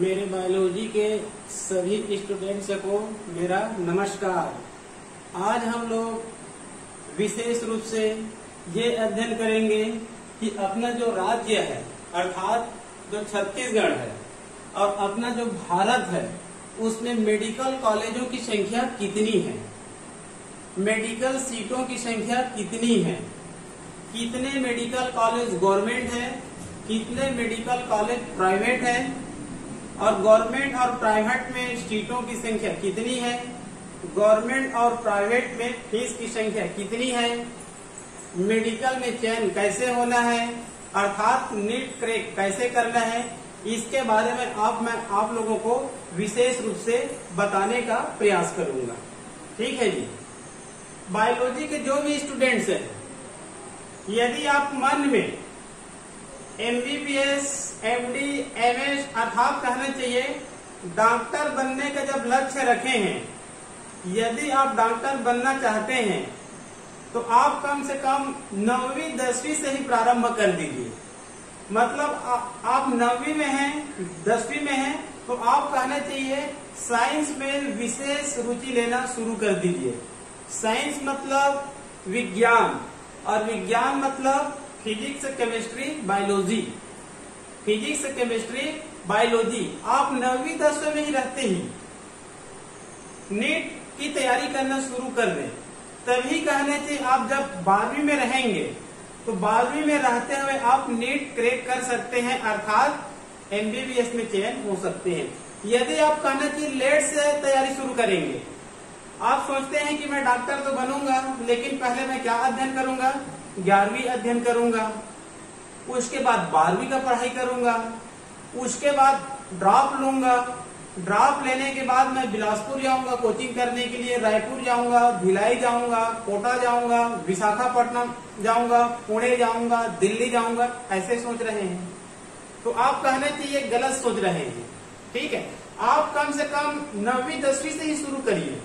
मेरे बायोलॉजी के सभी स्टूडेंट्स को मेरा नमस्कार। आज हम लोग विशेष रूप से ये अध्ययन करेंगे कि अपना जो राज्य है, अर्थात जो छत्तीसगढ़ है, और अपना जो भारत है, उसमें मेडिकल कॉलेजों की संख्या कितनी है? मेडिकल सीटों की संख्या कितनी है? कितने मेडिकल कॉलेज गवर्नमेंट है? कितने मेडिकल कॉलेज प्राइवेट है? और गवर्नमेंट और प्राइवेट में सीटों की संख्या कितनी है? गवर्नमेंट और प्राइवेट में फ़ीस की संख्या कितनी है? मेडिकल में चयन कैसे होना है? अर्थात नीट क्रैक कैसे करना है? इसके बारे में आप मैं आप लोगों को विशेष रूप से बताने का प्रयास करूँगा। ठीक है जी? बायोलॉजी के जो भी स्टूडेंट्स हैं, यदि आप मन में एमबीबीएस एमडी एमएस अर्थात कहना चाहिए डॉक्टर बनने का जब लक्ष्य रखे हैं यदि आप डॉक्टर बनना चाहते हैं तो आप कम से कम नौवीं दसवीं से ही प्रारंभ कर दीजिए। मतलब आ, आप नौवीं में हैं दसवीं में हैं तो आप कहना चाहिए साइंस में विशेष रुचि लेना शुरू कर दीजिए। साइंस मतलब विज्ञान और विज्ञान मतलब physics chemistry biology physics chemistry biology आप नौवीं, दसवीं में ही रहते ही। नीट की तैयारी करना शुरू कर दें। तभी कहने चाहिए, आप जब बारहवीं में रहेंगे तो बारहवीं में रहते हुए आप नीट क्रैक कर सकते हैं, अर्थात एमबीबीएस में चयन हो सकते हैं। यदि आप कहना चाहिए लेट से तैयारी शुरू करेंगे। आप सोचते हैं कि मैं डॉक्टर तो बनूँगा, लेकिन पहले मैं क्या अध्ययन करूँगा? ग्यारहवीं अध्ययन करूँगा, उसके बाद बारहवीं का पढ़ाई करूँगा, उसके बाद ड्रॉप लूँगा। ड्रॉप लेने के बाद मैं बिलासपुर जाऊँगा कोचिंग करने के लिए, रायपुर जाऊँगा, भिलाई जाऊँगा, कोटा जाऊँगा, विशाखापट्टनम जाऊँगा, पुणे जाऊँगा, दिल्ली जाऊँगा, ऐसे सोच रहे हैं। तो आप कहने चाहिए गलत सोच रहे हैं, ठीक है? आप कम से कम नौवीं, दसवीं से ही शुरू करिए।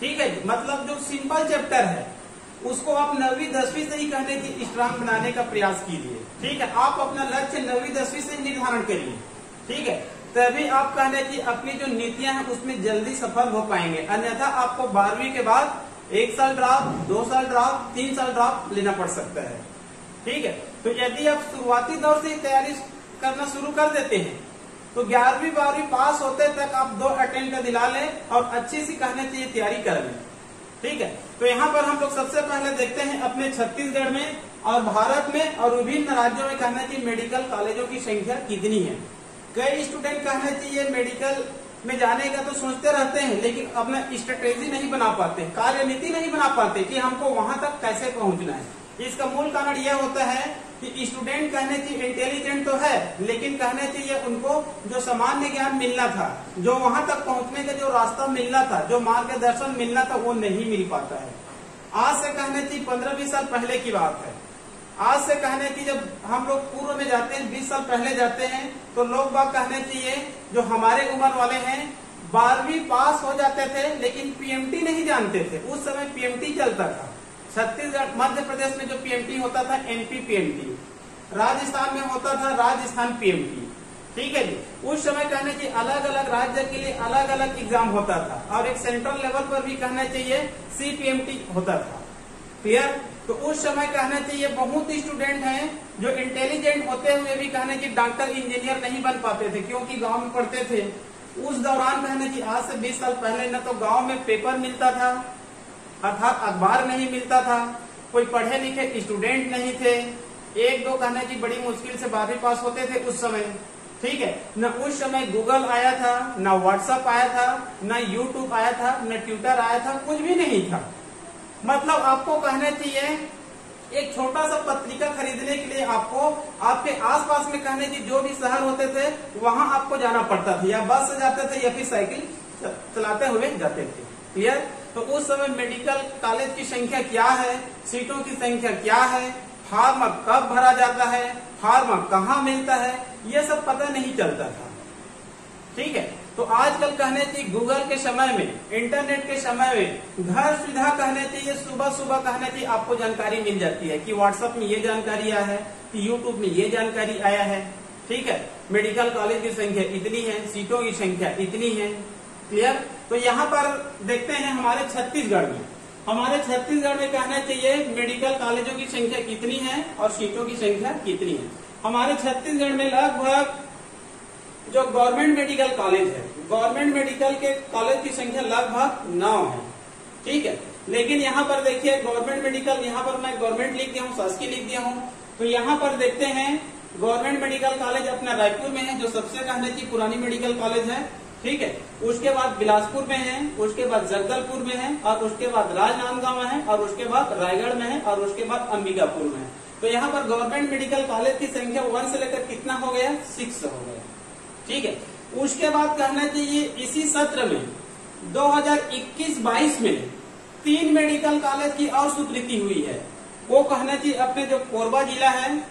ठीक है? मतलब जो सिंपल चैप्टर है उसको आप नवी दसवीं से ही कहने की स्ट्रांग बनाने का प्रयास कीजिए। ठीक है? आप अपना लक्ष्य नवी दसवीं से निर्धारण करिए। ठीक है? तभी आप कहने की अपनी जो नीतियाँ हैं, उसमें जल्दी सफल हो पाएँगे। अन्यथा आपको बारहवीं के बाद एक साल ड्रॉप दो साल ड्रॉप तीन साल ड्रॉप लेना पड़ सकता है। ठीक है? तो यदि आप शुरुआती दौर से तैयारी करना शुरू कर देते हैं तो ग्यारहवीं बारहवीं पास होते तक आप दो अटेम्प्ट दिला लें और अच्छी सी कहने चाहिए तैयारी कर लें। ठीक है? तो यहाँ पर हम लोग सबसे पहले देखते हैं अपने छत्तीसगढ़ में और भारत में और विभिन्न राज्यों में कहना चाहिए मेडिकल कॉलेजों की संख्या कितनी है। कई स्टूडेंट कहना चाहिए मेडिकल में जाने का तो सोचते रहते हैं, लेकिन अपना स्ट्रेटेजी नहीं बना पाते कार्य नीति नहीं बना पाते कि हमको वहाँ तक कैसे पहुँचना है। इसका मूल कारण यह होता है कि स्टूडेंट कहने चाहिए इंटेलिजेंट तो है, लेकिन कहने चाहिए उनको जो सामान्य ज्ञान मिलना था, जो वहाँ तक पहुँचने का जो रास्ता मिलना था, जो मार्गदर्शन मिलना था, वो नहीं मिल पाता है। आज से कहने चाहिए पंद्रह बीस साल पहले की बात है। आज से कहने की जब हम लोग पूर्व में जाते हैं, बीस साल पहले जाते हैं तो लोग बाग कहने चाहिए जो हमारे उम्र वाले हैं, बारहवीं पास हो जाते थे, लेकिन पीएमटी नहीं जानते थे। उस समय पीएमटी चलता था। छत्तीसगढ़, मध्य प्रदेश में जो पीएमटी होता था एमपी पीएमटी राजस्थान में होता था राजस्थान पीएमटी ठीक है जी? उस समय कहने की अलग अलग राज्य के लिए अलग अलग एग्ज़ाम होता था। और एक सेंट्रल लेवल पर भी कहना चाहिए सीपीएमटी होता था। क्लियर तो उस समय कहना चाहिए, बहुत ही स्टूडेंट हैं जो इंटेलिजेंट होते हुए भी कहना की डॉक्टर इंजीनियर नहीं बन पाते थे, क्योंकि गाँव में पढ़ते थे। उस दौरान कहना की आज से 20 साल पहले न तो गाँव में पेपर मिलता था अर्थात अखबार नहीं मिलता था। कोई पढ़े लिखे स्टूडेंट नहीं थे। एक दो कहने की बड़ी मुश्किल से बारहवीं पास होते थे उस समय। ठीक है? न उस समय गूगल आया था, न व्हाट्सएप आया था, न यूट्यूब आया था, न ट्विटर आया था, कुछ भी नहीं था। मतलब आपको कहना चाहिए एक छोटा सा पत्रिका खरीदने के लिए आपको, आपके आसपास में कहने की जो भी शहर होते थे, वहाँ आपको जाना पड़ता था। या बस से जाते थे या फिर साइकिल चलाते हुए जाते थे। क्लियर तो उस समय मेडिकल कॉलेज की संख्या क्या है? सीटों की संख्या क्या है? फार्म कब भरा जाता है? फार्म कहाँ मिलता है? ये सब पता नहीं चलता था। ठीक है? तो आजकल कहने चाहिए गूगल के समय में इंटरनेट के समय में, घर सुविधा कहने चाहिए सुबह सुबह कहने चाहिए आपको जानकारी मिल जाती है कि व्हाट्सएप में ये जानकारी आया है, कि यूट्यूब में ये जानकारी आया है। ठीक है? मेडिकल कॉलेज की संख्या इतनी है, सीटों की संख्या इतनी है। क्लियर? तो यहाँ पर देखते हैं हमारे छत्तीसगढ़ में। हमारे छत्तीसगढ़ में कहना चाहिए मेडिकल कॉलेजों की संख्या कितनी है और सीटों की संख्या कितनी है? हमारे छत्तीसगढ़ में लगभग जो गवर्नमेंट मेडिकल कॉलेज है गवर्नमेंट मेडिकल के कॉलेज की संख्या लगभग नौ है। ठीक है? लेकिन यहाँ पर देखिए गवर्नमेंट मेडिकल यहाँ पर मैं गवर्नमेंट लिख दिया हूँ, शासकीय लिख दिया हूँ। तो यहाँ पर देखते हैं गवर्नमेंट मेडिकल कॉलेज अपना रायपुर में है, जो सबसे कहने की पुरानी मेडिकल कॉलेज है। ठीक है? उसके बाद बिलासपुर में है, उसके बाद जगदलपुर में है, और उसके बाद राजनांदगांव में है, और उसके बाद रायगढ़ में है, और उसके बाद अंबिकापुर में है। तो यहाँ पर गवर्नमेंट मेडिकल कॉलेज की संख्या वन से लेकर कितना हो गया? सिक्स हो गया। ठीक है? उसके बाद कहना चाहिए, इसी सत्र में 2021-22 में तीन मेडिकल कॉलेज की और स्वीकृति हुई है। वो कहना चाहिए, अपने जो कोरबा जिला है,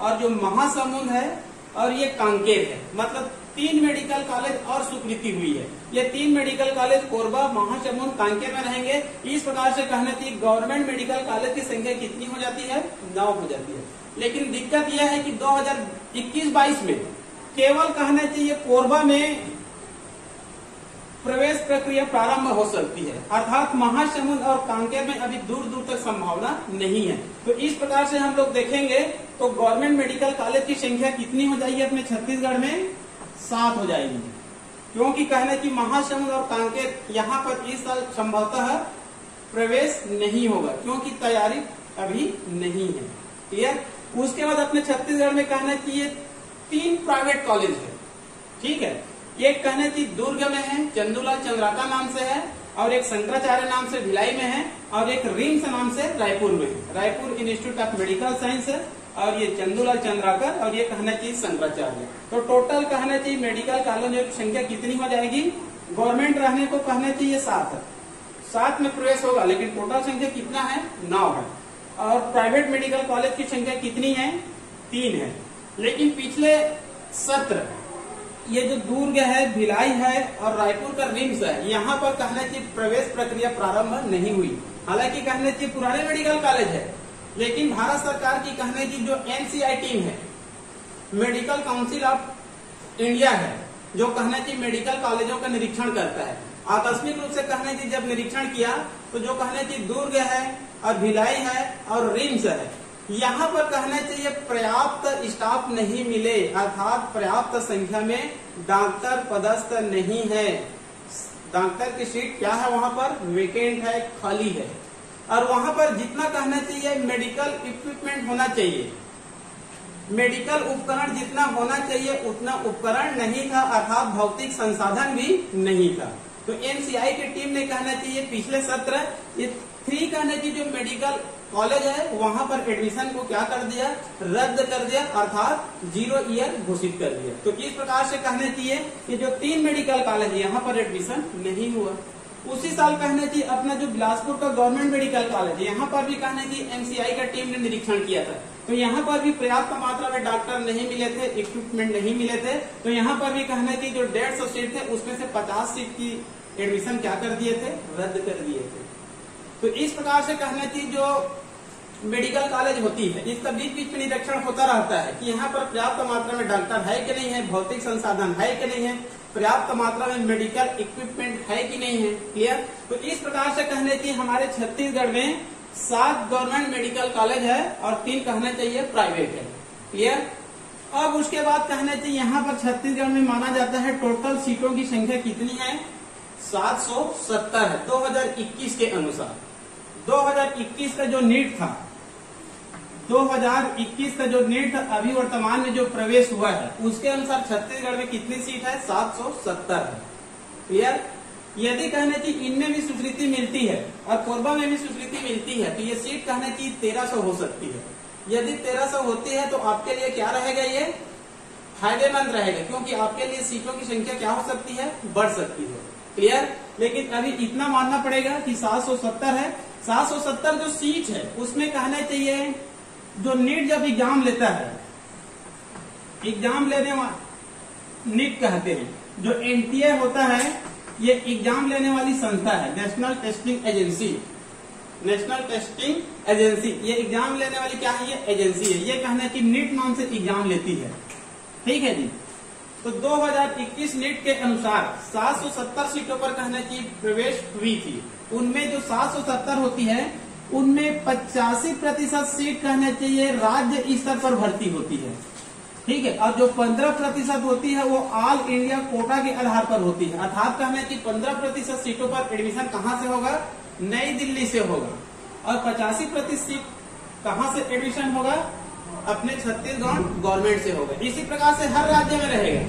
और जो महासमुंद है, और ये कांकेर है। मतलब तीन मेडिकल कॉलेज और स्वीकृति हुई है। ये तीन मेडिकल कॉलेज कोरबा महासमुंद कांकेर में रहेंगे। इस प्रकार से कहना चाहिए गवर्नमेंट मेडिकल कॉलेज की संख्या कितनी हो जाती है? नौ हो जाती है। लेकिन दिक्कत यह है कि 2021-22 में केवल कहना चाहिए कोरबा में प्रवेश प्रक्रिया प्रारंभ हो सकती है। अर्थात महासमुंद और कांकेर में अभी दूर दूर तक संभावना नहीं है। तो इस प्रकार से हम लोग देखेंगे तो गवर्नमेंट मेडिकल कॉलेज की संख्या कितनी हो जाएगी अपने छत्तीसगढ़ में? सात हो जाएगी। क्योंकि कहने की महासमुंद और कांकेर यहाँ पर इस साल संभवतः प्रवेश नहीं होगा, क्योंकि तैयारी अभी नहीं है। क्लियर उसके बाद अपने छत्तीसगढ़ में कहना चाहिए तीन प्राइवेट कॉलेज है। ठीक है? एक कहने की दुर्ग में है, चंदूलाल चंद्राता नाम से है, और एक शंकराचार्य नाम से भिलाई में है, और एक रिम्स नाम से रायपुर में है। Raipur institute of medical science है। और ये चंदूलाल चंद्राकर और ये कहना चाहिए शंकराचार्य। तो टोटल कहना चाहिए मेडिकल कॉलेजों की संख्या कितनी हो जाएगी? गवर्नमेंट रहने को कहना चाहिए सात। सात में प्रवेश होगा, लेकिन टोटल संख्या कितना है? नौ है। और प्राइवेट मेडिकल कॉलेज की संख्या कितनी है? तीन है। लेकिन पिछले सत्र, ये जो दुर्ग है, भिलाई है और रायपुर का रिम्स है, यहाँ पर कहना चाहिए प्रवेश प्रक्रिया प्रारंभ नहीं हुई। हालाँकि कहना चाहिए पुराने मेडिकल कॉलेज है लेकिन भारत सरकार की कहने की जो एनसीआई टीम है मेडिकल काउंसिल ऑफ़ इंडिया है, जो कहना चाहिए मेडिकल कॉलेजों का निरीक्षण करता है। आकस्मिक रूप से कहने की जब निरीक्षण किया तो जो कहने की दुर्ग है और भिलाई है और रिम्स है, यहाँ पर कहना चाहिए पर्याप्त स्टाफ नहीं मिले, अर्थात पर्याप्त संख्या में डॉक्टर पदस्थ नहीं है। डॉक्टर की सीट क्या है वहाँ पर? वेकेंट है, खाली है। और वहाँ पर जितना कहना चाहिए मेडिकल इक्विपमेंट होना चाहिए। मेडिकल उपकरण जितना होना चाहिए, उतना उपकरण नहीं था, अर्थात भौतिक संसाधन भी नहीं था। तो एनसीआई की टीम ने कहना चाहिए, पिछले सत्र, ये थ्री कहना चाहिए, जो मेडिकल कॉलेज है, वहाँ पर एडमिशन को क्या कर दिया? रद्द कर दिया, अर्थात ज़ीरो ईयर घोषित कर दिया। तो किस प्रकार से कहना चाहिए कि जो तीन मेडिकल कॉलेज यहाँ पर एडमिशन नहीं हुआ। उसी साल कहना चाहिए अपना जो बिलासपुर का गवर्नमेंट मेडिकल कॉलेज है, यहाँ पर भी कहना चाहिए एमसीआई का टीम ने निरीक्षण किया था। तो यहाँ पर भी पर्याप्त मात्रा में डॉक्टर नहीं मिले थे इक्विपमेंट नहीं मिले थे। तो यहाँ पर भी कहना चाहिए जो डेढ़ सौ सीट थे, उसमें से पचास सीट की एडमिशन क्या कर दिए थे? रद्द कर दिए थे। तो इस प्रकार से कहना चाहिए जो मेडिकल कॉलेज होती है इसका बीच बीच में निरीक्षण होता रहता है कि यहाँ पर पर्याप्त मात्रा में डॉक्टर है कि नहीं है, भौतिक संसाधन है कि नहीं है पर्याप्त मात्रा में मेडिकल इक्विपमेंट है कि नहीं है? क्लियर तो इस प्रकार से कहने की हमारे छत्तीसगढ़ में सात गवर्नमेंट मेडिकल कॉलेज है और तीन कहना चाहिए प्राइवेट है। क्लियर अब उसके बाद कहना चाहिए, यहाँ पर छत्तीसगढ़ में माना जाता है टोटल सीटों की संख्या कितनी है? 770 है 2021 के अनुसार। 2021 का जो नीट था 2021 का जो नीट अभी वर्तमान में जो प्रवेश हुआ है, उसके अनुसार छत्तीसगढ़ में कितनी सीट है? 770 है। क्लियर यदि कहने की इनमें भी स्वीकृति मिलती है और कोरबा में भी स्वीकृति मिलती है तो ये सीट कहने की 1300 हो सकती है। यदि 1300 होती है तो आपके लिए क्या रहेगा ये? फ़ायदेमंद रहेगा, क्योंकि आपके लिए सीटों की संख्या क्या हो सकती है? बढ़ सकती है। क्लियर लेकिन अभी इतना मानना पड़ेगा कि 770 है। 770 जो सीट है, उसमें कहना चाहिए जो नीट जब एग्ज़ाम लेता है, एग्ज़ाम लेने वाला नीट कहते हैं। जो एनटीए होता है, ये एग्ज़ाम लेने वाली संस्था है national testing agency national testing agency ये एग्ज़ाम लेने वाली क्या है? ये एजेंसी है। ये कहना है कि नीट नाम से एग्ज़ाम लेती है। ठीक है जी? तो 2021 नीट के अनुसार 770 सीटों पर कहने की प्रवेश हुई थी। उनमें जो 770 होती है उनमें पचासी प्रतिशत सीट कहना चाहिए। राज्य स्तर पर भर्ती होती है। ठीक है? और जो 15 प्रतिशत होती है, वो ऑल इंडिया कोटा के आधार पर होती है। अर्थात कहने की 15 प्रतिशत सीटों पर एडमिशन कहाँ से होगा? नई दिल्ली से होगा। और पचासी प्रतिशत सीट कहाँ से एडमिशन होगा? अपने छत्तीसगढ़ गवर्नमेंट से होगा। इसी प्रकार से हर राज्य में रहेगा।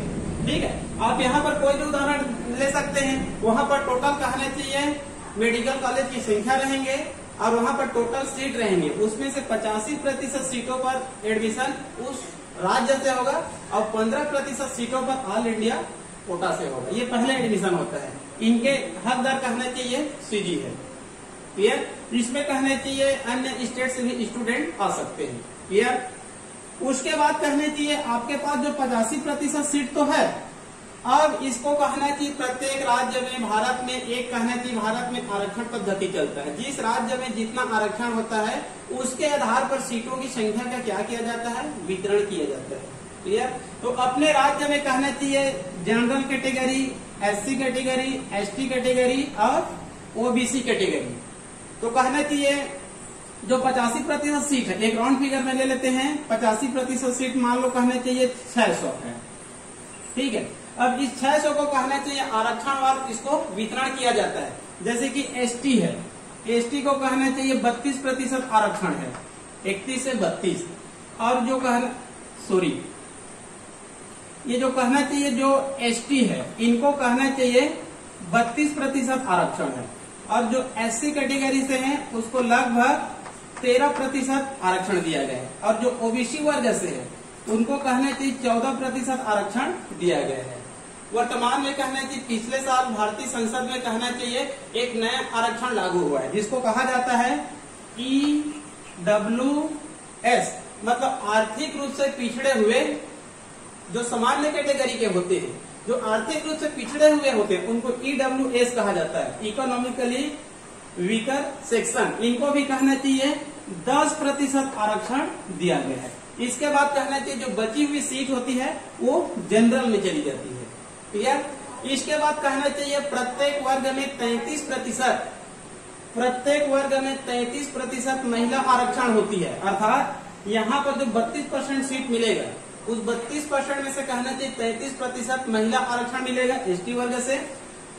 ठीक है? आप यहाँ पर कोई भी उदाहरण ले सकते हैं। वहाँ पर टोटल कहना चाहिए मेडिकल कॉलेज की संख्या रहेंगे। और वहाँ पर टोटल सीट रहेंगे। उसमें से पचासी प्रतिशत सीटों पर एडमिशन उस राज्य से होगा और पंद्रह प्रतिशत सीटों पर ऑल इंडिया कोटा से होगा। ये पहले एडमिशन होता है। इनके हक दर कहना चाहिए सीजी है। क्लियर इसमें कहना चाहिए अन्य स्टेट से भी स्टूडेंट आ सकते हैं। क्लियर उसके बाद कहने चाहिए आपके पास जो पचासी प्रतिशत सीट तो है अब इसको कहना चाहिए प्रत्येक राज्य में भारत में, एक कहना चाहिए भारत में आरक्षण पद्धति चलता है। जिस राज्य में जितना आरक्षण होता है, उसके आधार पर सीटों की संख्या का क्या किया जाता है? वितरण किया जाता है। क्लियर? तो अपने राज्य में कहना चाहिए general category, SC category, ST category और ओबीसी कैटेगरी। तो कहना चाहिए जो पचासी प्रतिशत सीट है, एक राउंड फिगर में ले लेते हैं, पचासी प्रतिशत सीट मान लो कहना चाहिए छह सौ है। ठीक है? अब इस छह सौ को कहना चाहिए आरक्षण और इसको वितरण किया जाता है। जैसे कि एसटी है। एसटी को कहना चाहिए बत्तीस प्रतिशत आरक्षण है। इकतीस से बत्तीस। और जो कहना सॉरी ये जो कहना चाहिए जो एसटी है, इनको कहना चाहिए बत्तीस प्रतिशत आरक्षण है। और जो एससी कैटेगरी से है, उसको लगभग तेरह प्रतिशत आरक्षण दिया गया है। और जो ओबीसी वर्ग से है, उनको कहना चाहिए चौदह प्रतिशत आरक्षण दिया गया है। वर्तमान में कहना चाहिए पिछले साल भारतीय संसद में कहना चाहिए एक नया आरक्षण लागू हुआ है, जिसको कहा जाता है ई डब्ल्यू एस मतलब आर्थिक रूप से पिछड़े हुए जो सामान्य कैटेगरी के होते हैं, जो आर्थिक रूप से पिछड़े हुए होते हैं, उनको ईडब्ल्यू एस कहा जाता है। इकोनॉमिकली वीकर सेक्शन इनको भी कहना चाहिए 10 प्रतिशत आरक्षण दिया गया है। इसके बाद कहना चाहिए जो बची हुई सीट होती है, वो जनरल में चली जाती है। क्लियर इसके बाद कहना चाहिए, प्रत्येक वर्ग में 33 प्रतिशत, प्रत्येक वर्ग में 33 प्रतिशत महिला आरक्षण होती है। अर्थात, यहाँ पर जो 32 परसेंट सीट मिलेगा, उस 32 परसेंट में से कहना चाहिए 33 प्रतिशत महिला आरक्षण मिलेगा एसटी वर्ग से।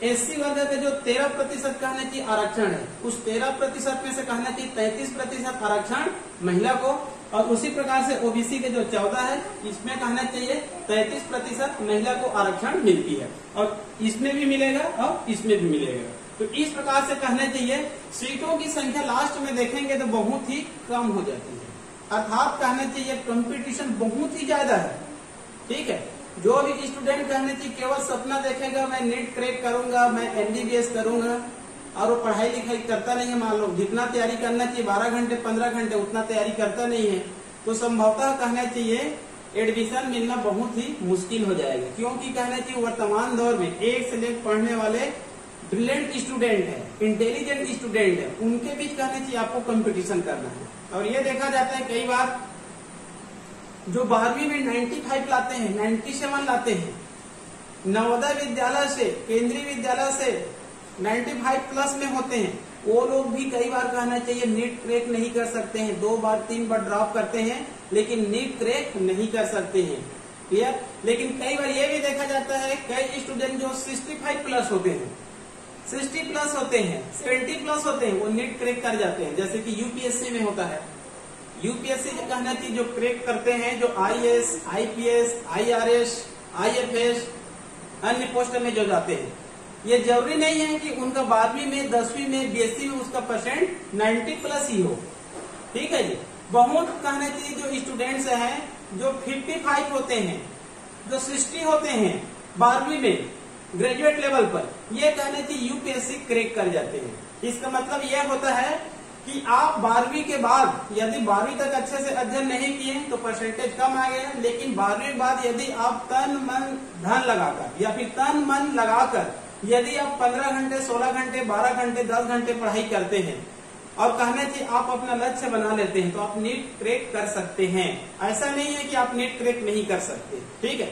एससी वर्ग के जो 13 प्रतिशत कहना चाहिए आरक्षण है, उस 13 प्रतिशत में से कहना चाहिए 33 प्रतिशत आरक्षण महिला को। और उसी प्रकार से ओबीसी के जो 14 है, इसमें कहना चाहिए 33 प्रतिशत महिला को आरक्षण मिलती है। और इसमें भी मिलेगा और इसमें भी मिलेगा। तो इस प्रकार से कहना चाहिए, सीटों की संख्या लास्ट में देखेंगे तो बहुत ही कम हो जाती है। अर्थात कहना चाहिए कंपटीशन बहुत ही ज़्यादा है। ठीक है? जो भी स्टूडेंट कहने चाहिए, केवल सपना देखेगा, मैं नीट क्रैक करूँगा, मैं एमबीबीएस करूँगा और वो पढ़ाई लिखाई करता नहीं है, मान लो, जितना तैयारी करना चाहिए, बारह घंटे, पंद्रह घंटे, उतना तैयारी करता नहीं है तो संभवतः कहना चाहिए, एडमिशन मिलना बहुत ही मुश्किल हो जाएगा। क्योंकि कहना चाहिए, वर्तमान दौर में एक से लेकर पढ़ने वाले ब्रिलियंट स्टूडेंट है इंटेलिजेंट स्टूडेंट है, उनके बीच कहना चाहिए, आपको कंपटीशन करना है। और ये देखा जाता है, कई बार जो बारहवीं में 95 लाते हैं 97 लाते हैं, नवोदय विद्यालय से, केंद्रीय विद्यालय से 95 प्लस में होते हैं। वो लोग भी कई बार कहना चाहिए नीट क्रैक नहीं कर सकते हैं। दो बार तीन बार ड्रॉप करते हैं लेकिन नीट क्रैक नहीं कर सकते हैं। क्लियर लेकिन कई बार ये भी देखा जाता है कई स्टूडेंट जो 65 प्लस होते हैं 60 प्लस होते हैं 70 प्लस होते हैं वो नीट क्रैक कर जाते हैं। जैसे कि यूपीएससी में होता है। यूपीएससी जो कहना चाहिए जो क्रैक करते हैं जो आईएएस, आईपीएस, आईआरएस, आईएफएस अन्य पोस्ट में जो जाते हैं। ये ज़रूरी नहीं है कि उनका बारहवीं में, दसवीं में बीएससी में उसका परसेंट 90 प्लस ही हो। ठीक है जी? बहुत कहना चाहिए जो स्टूडेंट्स हैं, जो 55 होते हैं, जो 60 होते हैं, बारहवीं में ग्रेजुएट लेवल पर, ये कहना चाहिए यूपीएससी क्रैक कर जाते हैं। इसका मतलब यह होता है कि आप बारहवीं के बाद यदि बारहवीं तक अच्छे से अध्ययन नहीं किए तो परसेंटेज कम आ गया, लेकिन बारहवीं बाद यदि आप तन, मन, धन लगाकर, या फिर तन, मन लगाकर यदि आप 15 घंटे 16 घंटे 12 घंटे 10 घंटे पढ़ाई करते हैं, और कहना चाहिए आप अपना लक्ष्य बना लेते हैं तो आप नीट क्रैक कर सकते हैं। ऐसा नहीं है कि आप नीट क्रैक नहीं कर सकते, ठीक है?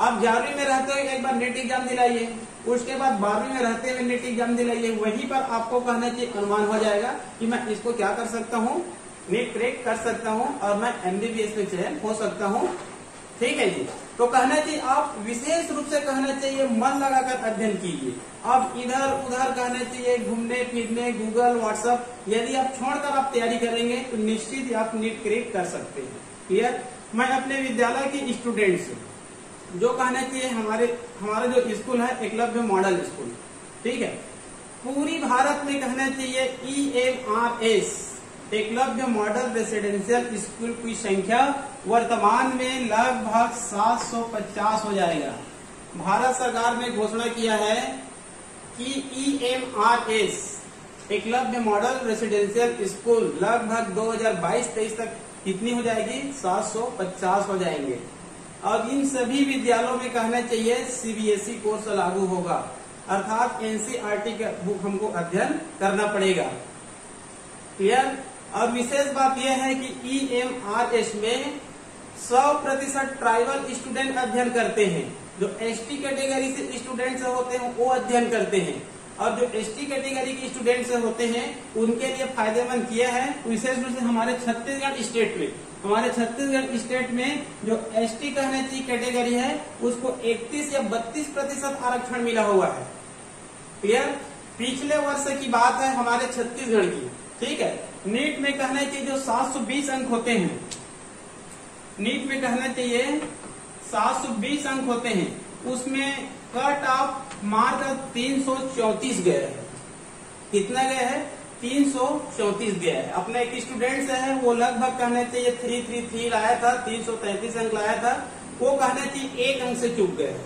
आप ग्यारहवीं में रहते हुए एक बार नेट एग्ज़ाम दिलाइए। उसके बाद बारहवीं में रहते हुए नेट एग्ज़ाम दिलाइए। वहीं पर आपको कहना चाहिए अनुमान हो जाएगा कि मैं इसको क्या कर सकता हूँ? नीट क्रैक कर सकता हूँ, और मैं एमबीबीएस में चयन हो सकता हूँ। ठीक है जी? तो कहना चाहिए, आप विशेष रूप से कहना चाहिए, मन लगाकर अध्ययन कीजिए। आप इधर उधर कहना चाहिए, घूमने, फिरने, गूगल, व्हाट्सएप, यदि आप छोड़कर आप तैयारी करेंगे तो निश्चित आप नीट क्रैक कर सकते हैं। क्लियर मैं अपने विद्यालय के स्टूडेंट्स जो कहना चाहिए, हमारे, हमारा जो स्कूल है, एकलव्य मॉडल स्कूल ठीक है? पूरी भारत में कहना चाहिए E M R S Eklavya model residential school की संख्या वर्तमान में लगभग 750 हो जाएगा। भारत सरकार ने घोषणा किया है कि E M R S Eklavya model residential school लगभग 2022-23 तक कितनी हो जाएगी? 750 हो जाएँगे। अब इन सभी विद्यालयों में कहना चाहिए सीबीएसई कोर्स लागू होगा। अर्थात एनसीआरटी का बुक हमको अध्ययन करना पड़ेगा। क्लियर और विशेष बात यह है कि ई एम आर एस में 100 प्रतिशत ट्राइबल स्टूडेंट अध्ययन करते हैं। जो एसटी कैटेगरी से स्टूडेंट होते हैं, वो अध्ययन करते हैं। और जो एसटी कैटेगरी के स्टूडेंट होते हैं, उनके लिए फ़ायदेमंद किया है। विशेष रूप से हमारे छत्तीसगढ़ स्टेट में। हमारे छत्तीसगढ़ स्टेट में जो एसटी कहने की कैटेगरी है, उसको 31 या 32 प्रतिशत आरक्षण मिला हुआ है। क्लियर पिछले वर्ष की बात है हमारे छत्तीसगढ़ की। ठीक है? नीट में कहना चाहिए जो 720 अंक होते हैं। नीट में कहना चाहिए 720 अंक होते हैं। उसमें कट ऑफ़ मार्क तीन गए है। कितना गया है? तीन सौ चौतीस गया है। अपना एक स्टूडेंट से है, वो लगभग कहना चाहिए थ्री थ्री थ्री लाया था, तीन सौ तैतीस अंक लाया था। वो कहना चाहिए एक अंक से चुक गए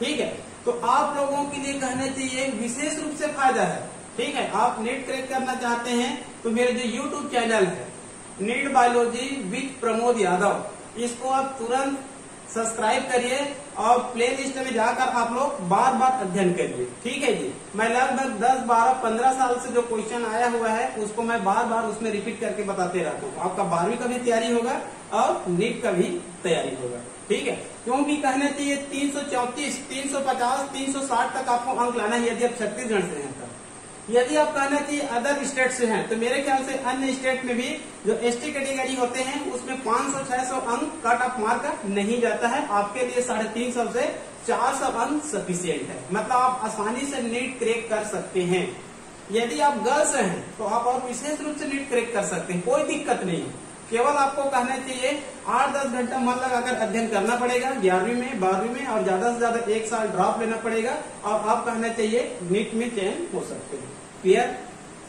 ठीक है? तो आप लोगों के लिए कहना चाहिए विशेष रूप से फ़ायदा है। ठीक है आप नेट क्रैक करना चाहते हैं तो मेरे जो यूट्यूब चैनल है NEET biology with Pramod Yadav इसको आप तुरंत सब्सक्राइब करिए और प्ले लिस्ट में जाकर आप लोग बार बार अध्ययन करिए। ठीक है जी? मैं लगभग 10, 12, 15 साल से जो क्वेश्चन आया हुआ है उसको मैं बार बार उसमें रिपीट करके बताते रहता हूँ। आपका बारहवीं का भी तैयारी होगा और नीट का भी तैयारी होगा। ठीक है? क्योंकि कहना चाहिए तीन सौ चौतीस तीन सौ पचास तीन सौ साठ तक आपको अंक लाना है यदि आप छत्तीसगढ़ से हैं यदि आप कहना चाहिए अदर स्टेट से हैं तो मेरे ख्याल से अन्य स्टेट में भी जो एसटी कैटेगरी होते हैं, उसमें 500 600 अंक कट ऑफ़ मार्क नहीं जाता है। आपके लिए साढ़े तीन सौ से चार सौ अंक सफिशियंट है। मतलब आप आसानी से नीट क्रैक कर सकते हैं। यदि आप गर्ल्स हैं तो आप और विशेष रूप से नीट क्रैक कर सकते हैं। कोई दिक्कत नहीं है। केवल आपको कहना चाहिए, आठ दस घंटा मन लगाकर अध्ययन करना पड़ेगा, ग्यारहवीं में, बारहवीं में, और ज़्यादा से ज़्यादा एक साल ड्रॉप लेना पड़ेगा, और आप कहना चाहिए नीट में चयन हो सकते हैं। क्लियर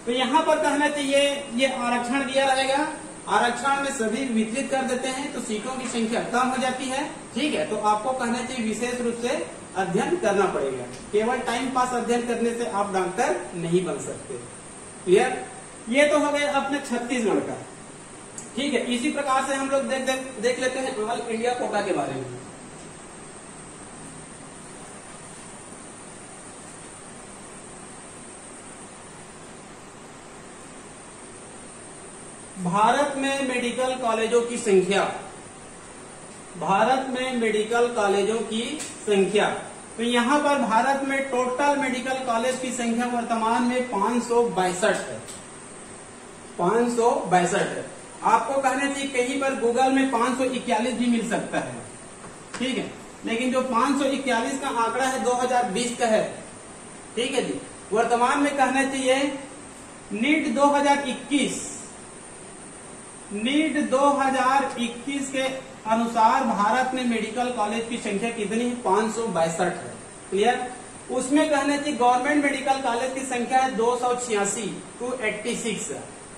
तो यहाँ पर कहना चाहिए ये आरक्षण दिया रहेगा आरक्षण में सभी वितरित कर देते हैं तो सीटों की संख्या कम हो जाती है। ठीक है तो आपको कहना चाहिए विशेष रूप से अध्ययन करना पड़ेगा। केवल टाइम पास अध्ययन करने से आप डॉक्टर नहीं बन सकते। क्लियर ये तो हो गए अपने छत्तीसगढ़ का। ठीक है इसी प्रकार से हम लोग देख देख, देख लेते हैं ऑल इंडिया कोटा के बारे में। भारत में मेडिकल कॉलेजों की संख्या। भारत में मेडिकल कॉलेजों की संख्या। तो यहाँ पर भारत में टोटल मेडिकल कॉलेज की संख्या वर्तमान में पाँच है। पाँच है। आपको कहना चाहिए कहीं पर गूगल में पाँच सौ इक्यालीस भी मिल सकता है। ठीक है? लेकिन जो पाँच सौ इक्यालीस का आंकड़ा है 2020 का है। ठीक है जी? वर्तमान में कहना चाहिए, नीट 2021 नीट 2021 के अनुसार भारत में मेडिकल कॉलेज की संख्या कितनी है? बासठ है। क्लियर उसमें कहना चाहिए गवर्नमेंट मेडिकल कॉलेज की संख्या है दो सौ छियासी टू एट्टी सिक्स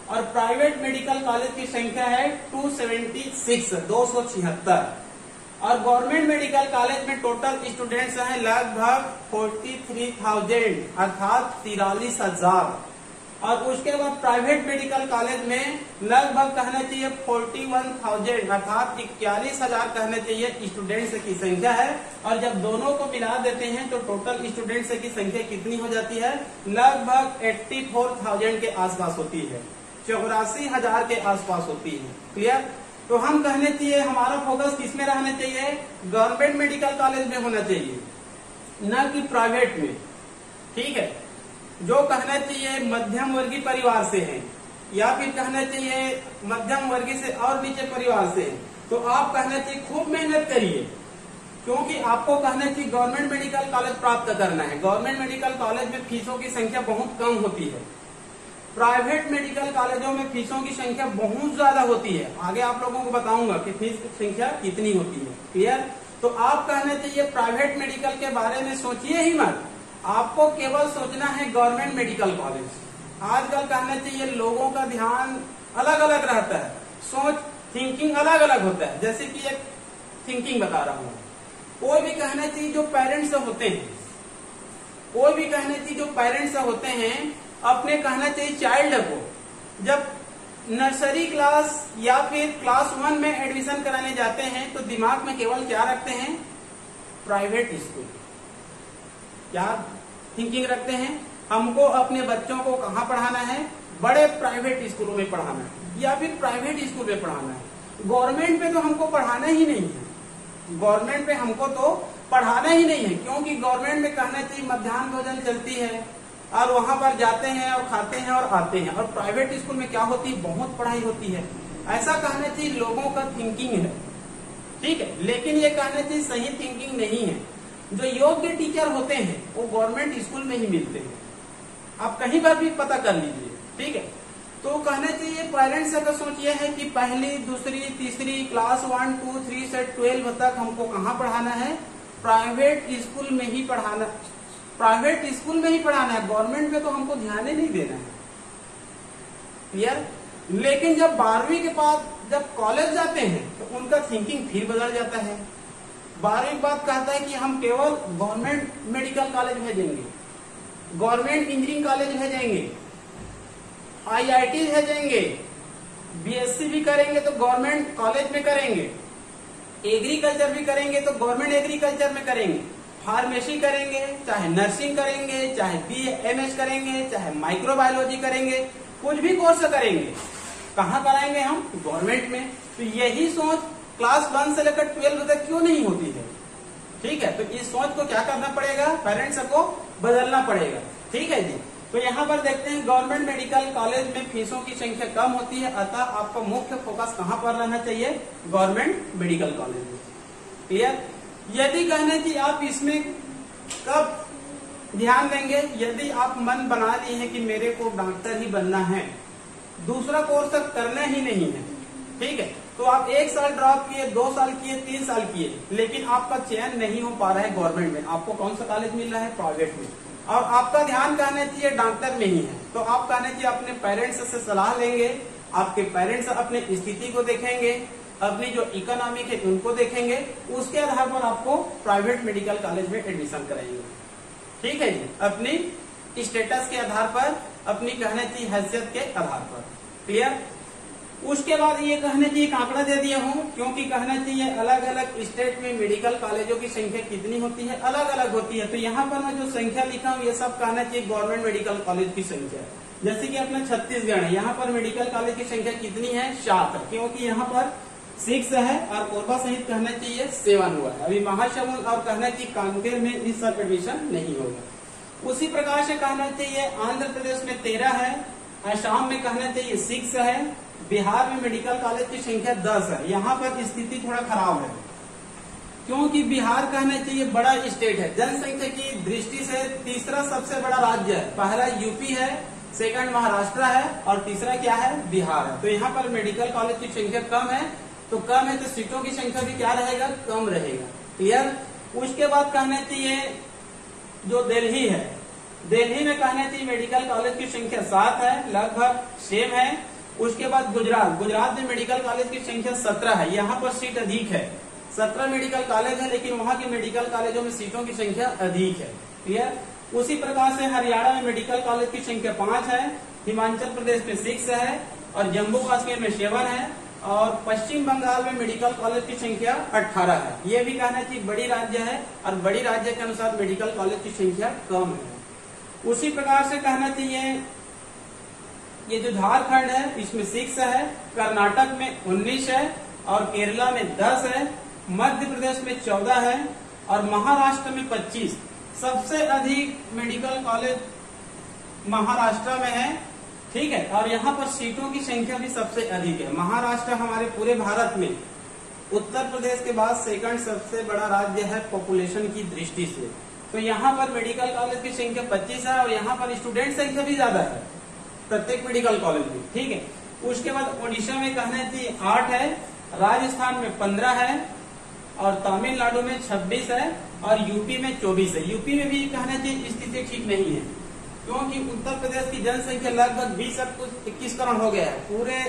और प्राइवेट मेडिकल कॉलेज की संख्या है टू सेवेंटी सिक्स दो सौ छिहत्तर और गवर्नमेंट मेडिकल कॉलेज में टोटल स्टूडेंट्स हैं लगभग फोर्टी थ्री थाउज़ेंड, अर्थात तिरालीस हज़ार। और उसके बाद प्राइवेट मेडिकल कॉलेज में लगभग कहना चाहिए फोर्टी वन थाउज़ेंड अर्थात इक्यालीस हज़ार कहना चाहिए स्टूडेंट्स की संख्या है। और जब दोनों को मिला देते हैं तो टोटल स्टूडेंट्स की संख्या कितनी हो जाती है? लगभग एट्टी फोर थाउज़ेंड के आसपास होती है। चौरासी हज़ार के आसपास होती है। क्लियर तो हम कहने चाहिए, हमारा फोकस किसमें रहना चाहिए? गवर्नमेंट मेडिकल कॉलेज में होना चाहिए, न कि प्राइवेट में। ठीक है? जो कहना चाहिए मध्यम वर्गीय परिवार से है, या फिर कहना चाहिए मध्यम वर्गीय से और नीचे परिवार से है तो आप कहना चाहिए खूब मेहनत करिए, क्योंकि आपको कहना चाहिए गवर्नमेंट मेडिकल कॉलेज प्राप्त करना है। गवर्नमेंट मेडिकल कॉलेज में फीसों की संख्या बहुत कम होती है। प्राइवेट मेडिकल कॉलेजों में फीसों की संख्या बहुत ज़्यादा होती है। आगे आप लोगों को बताऊँगा कि फ़ीस की संख्या कितनी होती है। क्लियर? तो आप कहना चाहिए प्राइवेट मेडिकल के बारे में सोचिए ही मत। आपको केवल सोचना है गवर्नमेंट मेडिकल कॉलेज। आजकल कहना चाहिए, लोगों का ध्यान अलग अलग रहता है। सोच थिंकिंग अलग अलग होता है। जैसे कि एक थिंकिंग बता रहा हूँ। कोई भी कहना चाहिए जो पेरेंट्स होते हैं। कोई भी कहना चाहिए जो पेरेंट्स होते हैं, अपने कहना चाहिए चाइल्ड को। जब नर्सरी क्लास या फिर क्लास वन में एडमिशन कराने जाते हैं तो दिमाग में केवल क्या रखते हैं? प्राइवेट स्कूल क्या थिंकिंग रखते हैं। हमको अपने बच्चों को कहाँ पढ़ाना है? बड़े प्राइवेट स्कूलों में पढ़ाना है। या फिर प्राइवेट स्कूल में पढ़ाना है। गवर्नमेंट में तो हमको पढ़ाना ही नहीं है। गवर्नमेंट में हमको तो पढ़ाना ही नहीं है, क्योंकि गवर्नमेंट में कहना चाहिए मध्यान्ह भोजन चलती है और वहाँ पर जाते हैं और खाते हैं और आते हैं। और प्राइवेट स्कूल में क्या होती है? बहुत पढ़ाई होती है। ऐसा कहना चाहिए लोगों का थिंकिंग है। ठीक है? लेकिन ये कहना चाहिए सही थिंकिंग नहीं है। जो योग्य टीचर होते हैं, वो गवर्नमेंट स्कूल में ही मिलते हैं। आप कहीं पर भी पता कर लीजिए, ठीक है? तो कहना चाहिए पेरेंट्स का सोच ये है कि पहली, दूसरी, तीसरी क्लास वन टू थ्री से ट्वेल्व तक हमको कहाँ पढ़ाना है? प्राइवेट स्कूल में ही पढ़ाना प्राइवेट स्कूल में ही पढ़ाना है। गवर्नमेंट में तो हमको ध्यान ही नहीं देना है। क्लियर लेकिन जब बारहवीं के बाद जब कॉलेज जाते हैं तो उनका थिंकिंग फिर बदल जाता है। बारहवीं बाद कहता है कि हम केवल गवर्नमेंट मेडिकल कॉलेज भेजेंगे गवर्नमेंट इंजीनियरिंग कॉलेज भेजेंगे आईआईटी भेजेंगे बीएससी भी करेंगे तो गवर्नमेंट कॉलेज में करेंगे। एग्रीकल्चर भी करेंगे तो गवर्नमेंट एग्रीकल्चर में करेंगे। फार्मेसी करेंगे, चाहे नर्सिंग करेंगे, चाहे बी एम एस करेंगे, चाहे माइक्रोबायोलॉजी करेंगे, कुछ भी कोर्स करेंगे। कहाँ कराएँगे हम? गवर्नमेंट में। तो यही सोच क्लास वन से लेकर ट्वेल्व तक क्यों नहीं होती है? ठीक है तो इस सोच को क्या करना पड़ेगा? पेरेंट्स को बदलना पड़ेगा। ठीक है जी? तो यहाँ पर देखते हैं गवर्नमेंट मेडिकल कॉलेज में फीसों की संख्या कम होती है, अतः आपका मुख्य फोकस कहाँ पर रहना चाहिए? गवर्नमेंट मेडिकल कॉलेज में। क्लियर यदि कहने की आप इसमें कब ध्यान देंगे? यदि आप मन बना लिए हैं कि मेरे को डॉक्टर ही बनना है, दूसरा कोर्स तक करना ही नहीं है। ठीक है? तो आप एक साल ड्रॉप किए, दो साल किए, तीन साल किए, लेकिन आपका चयन नहीं हो पा रहा है गवर्नमेंट में। आपको कौन सा कॉलेज मिल रहा है? प्राइवेट में। और आपका ध्यान कहना चाहिए डॉक्टर में ही है। तो आप कहना चाहिए अपने पेरेंट्स से सलाह लेंगे, आपके पेरेंट्स अपने स्थिति को देखेंगे, अपनी जो इकोनॉमिक है उनको देखेंगे, उसके आधार पर आपको प्राइवेट मेडिकल कॉलेज में एडमिशन कराएँगे। ठीक है जी? अपनी स्टेटस के आधार पर, अपनी कहने की हैसियत के आधार पर। क्लियर उसके बाद ये कहने चाहिए एक आंकड़ा दे दिया हूँ, क्योंकि कहना चाहिए अलग अलग स्टेट में मेडिकल कॉलेजों की संख्या कितनी होती है अलग अलग होती है। तो यहाँ पर मैं जो संख्या लिखा हूँ, ये सब कहना चाहिए गवर्नमेंट मेडिकल कॉलेज की संख्या। जैसे कि अपना छत्तीसगढ़ है, यहाँ पर मेडिकल कॉलेज की संख्या कितनी है? सात क्योंकि यहाँ पर सिक्स है और कोरबा सहित कहना चाहिए सेवन हुआ है। अभी महासमुंद और कहना चाहिए कांकेर में इस साल एडमिशन नहीं होगा। उसी प्रकार से कहना चाहिए, आंध्र प्रदेश में तेरह है असम में कहना चाहिए सिक्स है बिहार में मेडिकल कॉलेज की संख्या दस है। यहाँ पर स्थिति थोड़ा खराब है। क्योंकि बिहार कहना चाहिए बड़ा स्टेट है। जनसंख्या की दृष्टि से तीसरा सबसे बड़ा राज्य है। पहला यूपी है, सेकंड महाराष्ट्र है और तीसरा क्या है? बिहार है। तो यहाँ पर मेडिकल कॉलेज की संख्या कम है। तो कम है तो सीटों की संख्या भी क्या रहेगा? कम रहेगा। क्लियर? उसके बाद कहना चाहिए जो दिल्ली है। दिल्ली में कहना चाहिए मेडिकल कॉलेज की संख्या सात है, लगभग सेम है। उसके बाद गुजरात। गुजरात में मेडिकल कॉलेज की संख्या सत्रह है। यहाँ पर सीट अधिक है। सत्रह मेडिकल कॉलेज है, लेकिन वहाँ के मेडिकल कॉलेजों में सीटों की संख्या अधिक है। क्लियर? उसी प्रकार से हरियाणा में मेडिकल कॉलेज की संख्या पाँच है, हिमाचल प्रदेश में सिक्स है, और जम्मू कश्मीर में सेवन है, और पश्चिम बंगाल में मेडिकल कॉलेज की संख्या 18 है। ये भी कहना चाहिए बड़ी राज्य है, और बड़ी राज्य के अनुसार मेडिकल कॉलेज की संख्या कम है। उसी प्रकार से कहना चाहिए ये जो झारखंड है, इसमें सिक्स है, कर्नाटक में उन्नीस है और केरला में दस है, मध्य प्रदेश में चौदह है और महाराष्ट्र में पच्चीस। सबसे अधिक मेडिकल कॉलेज महाराष्ट्र में है, ठीक है? और यहाँ पर सीटों की संख्या भी सबसे अधिक है। महाराष्ट्र हमारे पूरे भारत में। उत्तर प्रदेश के बाद सेकंड सबसे बड़ा राज्य है पॉपुलेशन की दृष्टि से। तो यहाँ पर मेडिकल कॉलेज की संख्या 25 है और यहाँ पर स्टूडेंट संख्या भी ज़्यादा है। प्रत्येक मेडिकल कॉलेज में, ठीक है? उसके बाद ओडिशा में कहना चाहिए आठ है, राजस्थान में पंद्रह है, और तमिलनाडु में छब्बीस है, और यूपी में चौबीस है। यूपी में भी कहना चाहिए स्थिति ठीक नहीं है, क्योंकि उत्तर प्रदेश की जनसंख्या लगभग बीस अब कुछ इक्कीस करोड़ हो गया है। पूरे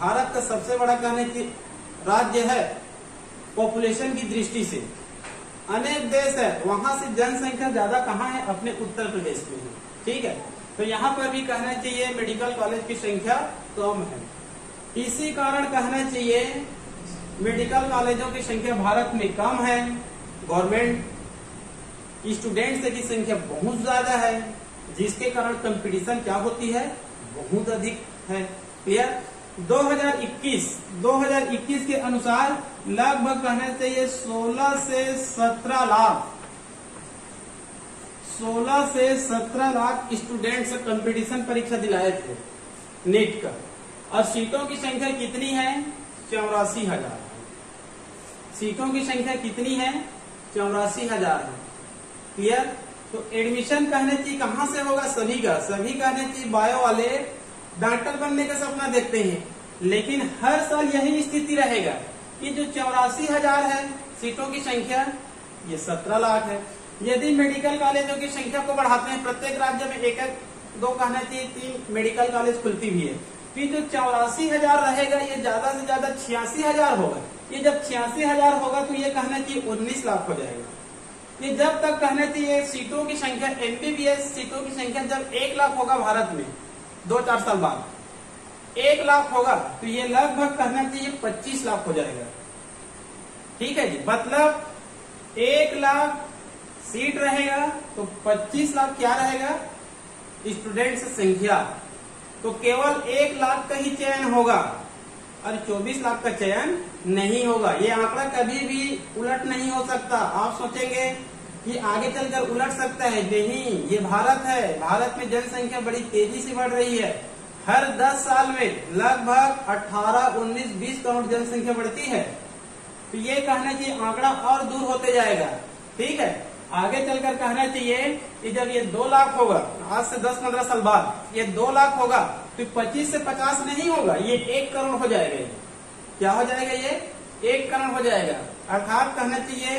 भारत का सबसे बड़ा कहने की राज्य है पॉपुलेशन की दृष्टि से। अनेक देश है, वहाँ से जनसंख्या ज़्यादा कहाँ है? अपने उत्तर प्रदेश में। ठीक है? तो यहाँ पर भी कहना चाहिए मेडिकल कॉलेज की संख्या कम है। इसी कारण कहना चाहिए मेडिकल कॉलेजों की संख्या भारत में कम है। गवर्नमेंट स्टूडेंट्स की संख्या बहुत ज़्यादा है, जिसके कारण कंपटीशन क्या होती है? बहुत अधिक है। क्लियर 2021 2021 के अनुसार लगभग कहना चाहिए 16 से 17 लाख 16 से 17 लाख स्टूडेंट्स कंपटीशन परीक्षा दिलाए थे नेट का। और सीटों की संख्या कितनी है? चौरासी हज़ार। सीटों की संख्या कितनी है? चौरासी हज़ार। है क्लियर तो एडमिशन कहने की कहाँ से होगा? सभी का। सभी कहने की बायो वाले डॉक्टर बनने का सपना देखते हैं। लेकिन हर साल यही स्थिति रहेगा कि जो चौरासी हज़ार है, सीटों की संख्या, ये सत्रह लाख है। यदि मेडिकल कॉलेजों की संख्या को बढ़ाते हैं, प्रत्येक राज्य में एक एक, दो कहना चाहिए तीन मेडिकल कॉलेज खुलती भी है। फिर जो चौरासी हज़ार रहेगा, ये ज़्यादा से ज़्यादा छियासी हज़ार होगा। ये जब छियासी हज़ार होगा तो ये कहना चाहिए उन्नीस लाख हो जाएगा। ये जब तक कहना चाहिए सीटों की संख्या एमबीबीएस सीटों की संख्या जब एक लाख होगा भारत में दो चार साल बाद, एक लाख होगा तो ये लगभग कहना चाहिए पच्चीस लाख हो जाएगा। ठीक है जी मतलब एक लाख सीट रहेगा तो पच्चीस लाख क्या रहेगा? स्टूडेंट संख्या। तो केवल एक लाख का ही चयन होगा और 24 लाख का चयन नहीं होगा। ये आंकड़ा कभी भी उलट नहीं हो सकता। आप सोचेंगे कि आगे चलकर उलट सकता है। नहीं ये भारत है। भारत में जनसंख्या बड़ी तेज़ी से बढ़ रही है। हर 10 साल में लगभग 18, 19, 20 करोड़ जनसंख्या बढ़ती है। तो ये कहना चाहिए आंकड़ा और दूर होते जाएगा। ठीक है? आगे चलकर कहना चाहिए कि जब ये दो लाख होगा, आज से दस पंद्रह साल बाद, ये दो लाख होगा तो पच्चीस से पचास नहीं होगा, ये एक करोड़ हो जाएगा। ये क्या हो जाएगा ये? एक करोड़ हो जाएगा। अर्थात कहना चाहिए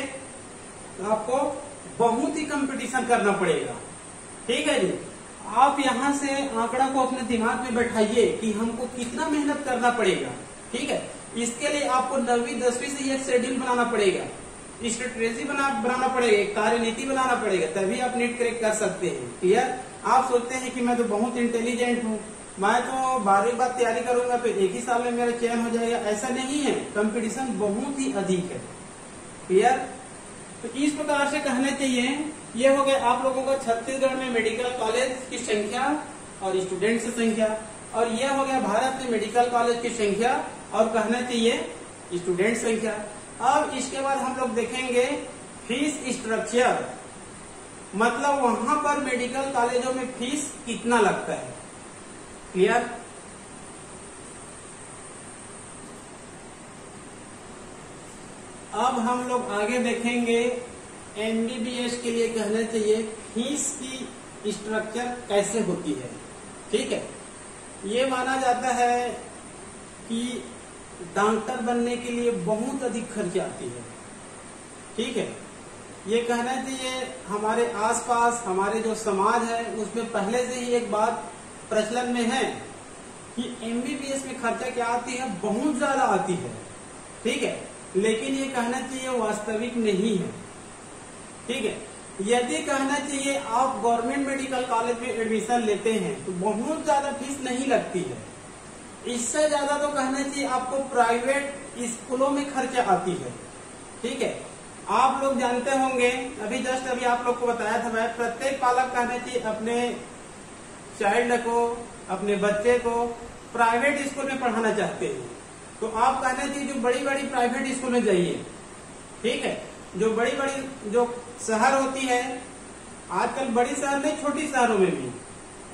आपको बहुत ही कंपटीशन करना पड़ेगा। ठीक है जी? आप यहाँ से आंकड़ा को अपने दिमाग में बैठाइए कि हमको कितना मेहनत करना पड़ेगा। ठीक है? इसके लिए आपको नवी दसवीं से एक शेड्यूल बनाना पड़ेगा। स्ट्रेटेजी बना, बनाना पड़ेगा, एक कार्य नीति बनाना पड़ेगा, तभी आप नेट क्रैक कर सकते हैं। क्लियर आप सोचते हैं कि मैं तो बहुत इंटेलिजेंट हूँ। मैं तो बारहवीं बाद तैयारी करूँगा तो एक ही साल में मेरा चयन हो जाएगा। ऐसा नहीं है। कंपटीशन बहुत ही अधिक है। क्लियर तो इस प्रकार से कहना चाहिए ये हो गया आप लोगों को छत्तीसगढ़ में मेडिकल कॉलेज की संख्या और स्टूडेंट की संख्या। और यह हो गया भारत में मेडिकल कॉलेज की संख्या और कहना चाहिए स्टूडेंट संख्या। अब इसके बाद हम लोग देखेंगे फ़ीस स्ट्रक्चर। मतलब वहाँ पर मेडिकल कॉलेजों में फ़ीस कितना लगता है? क्लियर अब हम लोग आगे देखेंगे एमबीबीएस के लिए कहना चाहिए, फ़ीस की स्ट्रक्चर कैसे होती है? ठीक है? ये माना जाता है कि डॉक्टर बनने के लिए बहुत अधिक खर्च आती है। ठीक है? ये कहना चाहिए हमारे आसपास, हमारे जो समाज है, उसमें पहले से ही एक बात प्रचलन में है कि एमबीबीएस में खर्चा क्या आती है? बहुत ज़्यादा आती है। ठीक है? लेकिन ये कहना चाहिए वास्तविक नहीं है। ठीक है? यदि कहना चाहिए आप गवर्नमेंट मेडिकल कॉलेज में एडमिशन लेते हैं तो बहुत ज़्यादा फ़ीस नहीं लगती है। इससे ज़्यादा तो कहना चाहिए आपको प्राइवेट स्कूलों में खर्चा आती है। ठीक है? आप लोग जानते होंगे, अभी जस्ट अभी आप लोग को बताया था मैं, प्रत्येक पालक कहना चाहिए अपने चाइल्ड को, अपने बच्चे को प्राइवेट स्कूल में पढ़ाना चाहते हैं। तो आप कहना चाहिए जो बड़ी बड़ी प्राइवेट स्कूल में जाइए। ठीक है? जो बड़ी बड़ी जो शहर होती है, आजकल बड़ी शहर नहीं, छोटी शहरों में भी।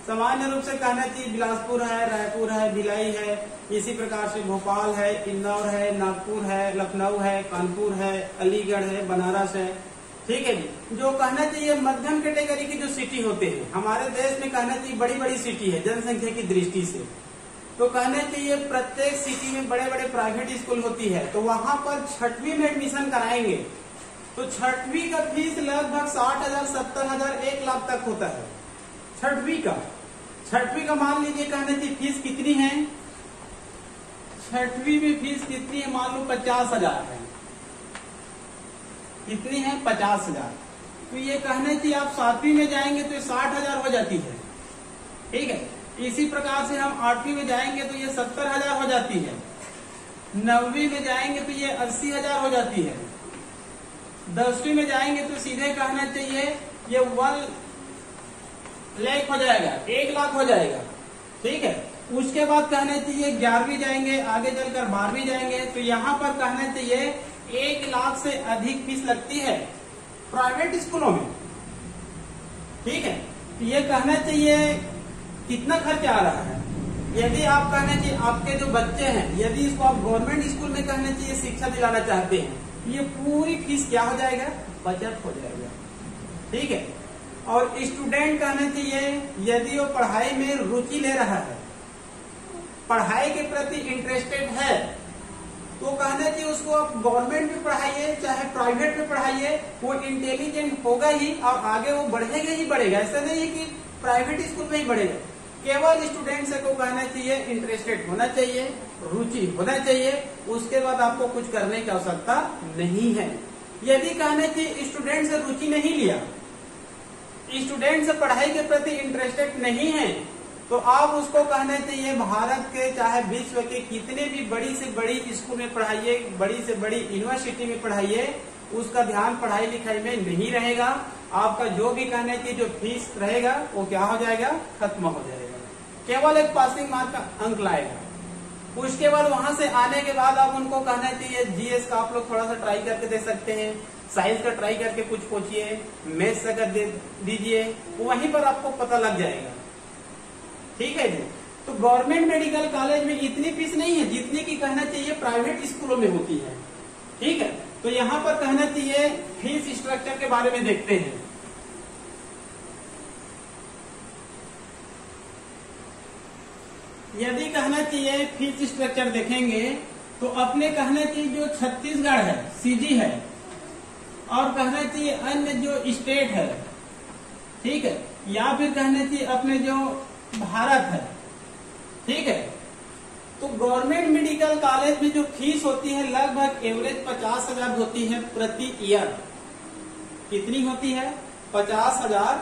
सामान्य रूप से कहना चाहिए बिलासपुर है, रायपुर है, भिलाई है, इसी प्रकार से भोपाल है, इंदौर है, नागपुर है, लखनऊ है, कानपुर है, अलीगढ़ है, बनारस है। ठीक है जी? जो कहना चाहिए मध्यम कैटेगरी की जो सिटी होते हैं, हमारे देश में कहना चाहिए बड़ी बड़ी सिटी है, जनसंख्या की दृष्टि से। तो कहना चाहिए प्रत्येक सिटी में बड़े बड़े प्राइवेट स्कूल होती है तो वहाँ पर छठवीं में एडमिशन कराएँगे। तो छठवीं का फ़ीस लगभग साठ हज़ार, सत्तर हज़ार, एक लाख तक होता है। छठवीं का। छठवीं का मान लीजिए कहने की फ़ीस कितनी है? छठवीं में फ़ीस कितनी है? मान लो पचास हज़ार है। कितनी है? पचास हज़ार। तो ये कहने की आप सातवीं में जाएँगे तो साठ हज़ार हो जाती है। ठीक है? इसी प्रकार से हम आठवीं में जाएँगे तो ये सत्तर हज़ार हो जाती है। नौवीं में जाएँगे तो ये अस्सी हज़ार हो जाती है। दसवीं में जाएँगे तो सीधे कहना चाहिए ये वन लैख हो जाएगा, एक लाख हो जाएगा। ठीक है? उसके बाद कहना चाहिए ग्यारहवीं जाएँगे, आगे चलकर बारहवीं जाएँगे तो यहाँ पर कहना चाहिए एक लाख से अधिक फ़ीस लगती है प्राइवेट स्कूलों में। ठीक है? तो ये कहना चाहिए कितना खर्च आ रहा है? यदि आप कहना चाहिए आपके जो बच्चे हैं, यदि इसको आप गवर्नमेंट स्कूल में कहना चाहिए शिक्षा दिलाना चाहते हैं ये पूरी फ़ीस क्या हो जाएगा? बचत हो जाएगा। ठीक है? और स्टूडेंट कहना चाहिए यदि वो पढ़ाई में रुचि ले रहा है, पढ़ाई के प्रति इंटरेस्टेड है तो कहना चाहिए उसको आप गवर्नमेंट में पढ़ाइए, चाहे प्राइवेट में पढ़ाइए, वो इंटेलिजेंट होगा ही और आगे वो बढ़ेगा ही बढ़ेगा। ऐसा नहीं है कि प्राइवेट स्कूल में ही बढ़ेगा। केवल स्टूडेंट से को कहना चाहिए इंटरेस्टेड होना चाहिए, रुचि होना चाहिए, उसके बाद आपको कुछ करने की आवश्यकता नहीं है। यदि कहना चाहिए स्टूडेंट से रुचि नहीं लिया स्टूडेंट से पढ़ाई के प्रति इंटरेस्टेड नहीं है तो आप उसको कहना चाहिए भारत के चाहे विश्व के कितने भी बड़ी से बड़ी स्कूल में पढ़ाइए, बड़ी से बड़ी यूनिवर्सिटी में पढ़ाइए, उसका ध्यान पढ़ाई लिखाई में नहीं रहेगा। आपका जो भी कहना चाहिए जो फ़ीस रहेगा, वो क्या हो जाएगा? खत्म हो जाएगा। केवल एक पासिंग मार्क का अंक लाएगा। उसके बाद वहाँ से आने के बाद आप उनको कहना चाहिए जीएस का आप लोग थोड़ा सा ट्राई करके दे सकते हैं। साइंस का ट्राई करके कुछ पूछिए मैथ्स अगर दे दीजिए, वहीं पर आपको पता लग जाएगा। ठीक है जी? तो गवर्नमेंट मेडिकल कॉलेज में इतनी फ़ीस नहीं है जितनी की कहना चाहिए प्राइवेट स्कूलों में होती है। ठीक है? तो यहाँ पर कहना चाहिए, फ़ीस स्ट्रक्चर के बारे में देखते हैं। यदि कहना चाहिए, फ़ीस स्ट्रक्चर देखेंगे तो अपने कहना चाहिए जो छत्तीसगढ़ है सीजी है और कहना चाहिए अन्य जो स्टेट है। ठीक है? या फिर कहना चाहिए अपने जो भारत है। ठीक है? तो गवर्नमेंट मेडिकल कॉलेज में जो फ़ीस होती है, लगभग एवरेज पचास हज़ार होती है प्रति ईयर कितनी होती है? पचास हज़ार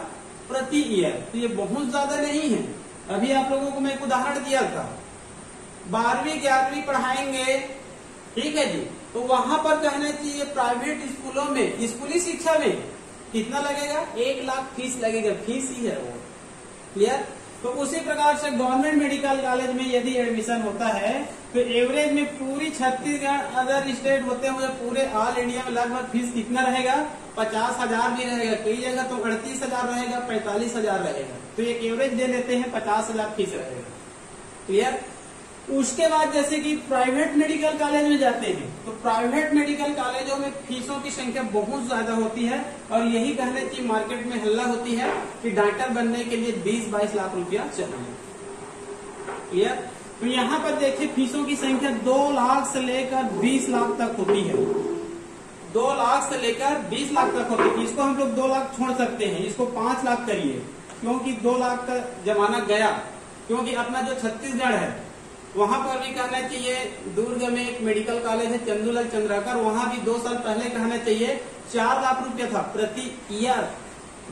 प्रति ईयर तो ये बहुत ज़्यादा नहीं है। अभी आप लोगों को मैं एक उदाहरण दिया था। बारहवीं ग्यारहवीं पढ़ाएँगे। ठीक है जी? तो वहाँ पर कहना चाहिए प्राइवेट स्कूलों में स्कूली शिक्षा में कितना लगेगा? एक लाख फ़ीस लगेगा, फ़ीस ही है वो। क्लियर तो उसी प्रकार से गवर्नमेंट मेडिकल कॉलेज में यदि एडमिशन होता है तो एवरेज में पूरी छत्तीसगढ़ अदर स्टेट होते हुए पूरे ऑल इंडिया में लगभग फ़ीस कितना रहेगा? पचास हज़ार भी रहेगा। कई जगह तो अड़तीस हज़ार रहेगा, पैंतालीस हज़ार रहेगा। तो एक एवरेज दे देते हैं, पचास हज़ार फ़ीस रहेगा। क्लियर उसके बाद जैसे कि प्राइवेट मेडिकल कॉलेज में जाते हैं तो प्राइवेट मेडिकल कॉलेजों में फीसों की संख्या बहुत ज़्यादा होती है और यही कहने की मार्केट में हल्ला होती है कि डॉक्टर बनने के लिए 20-22 लाख रुपया चाहिए। क्लियर तो यहाँ पर देखिए, फीसों की संख्या दो लाख से लेकर बीस लाख तक होती है। दो लाख से लेकर बीस लाख तक होती है। इसको हम लोग दो लाख छोड़ सकते हैं। इसको पाँच लाख करिए, क्योंकि दो लाख का जमाना गया। क्योंकि अपना जो छत्तीसगढ़ है वहाँ पर भी कहना चाहिए, दुर्ग में एक मेडिकल कॉलेज है, चंदूलाल चंद्राकर, वहाँ भी दो साल पहले कहना चाहिए, चार लाख रुपया था प्रति ईयर।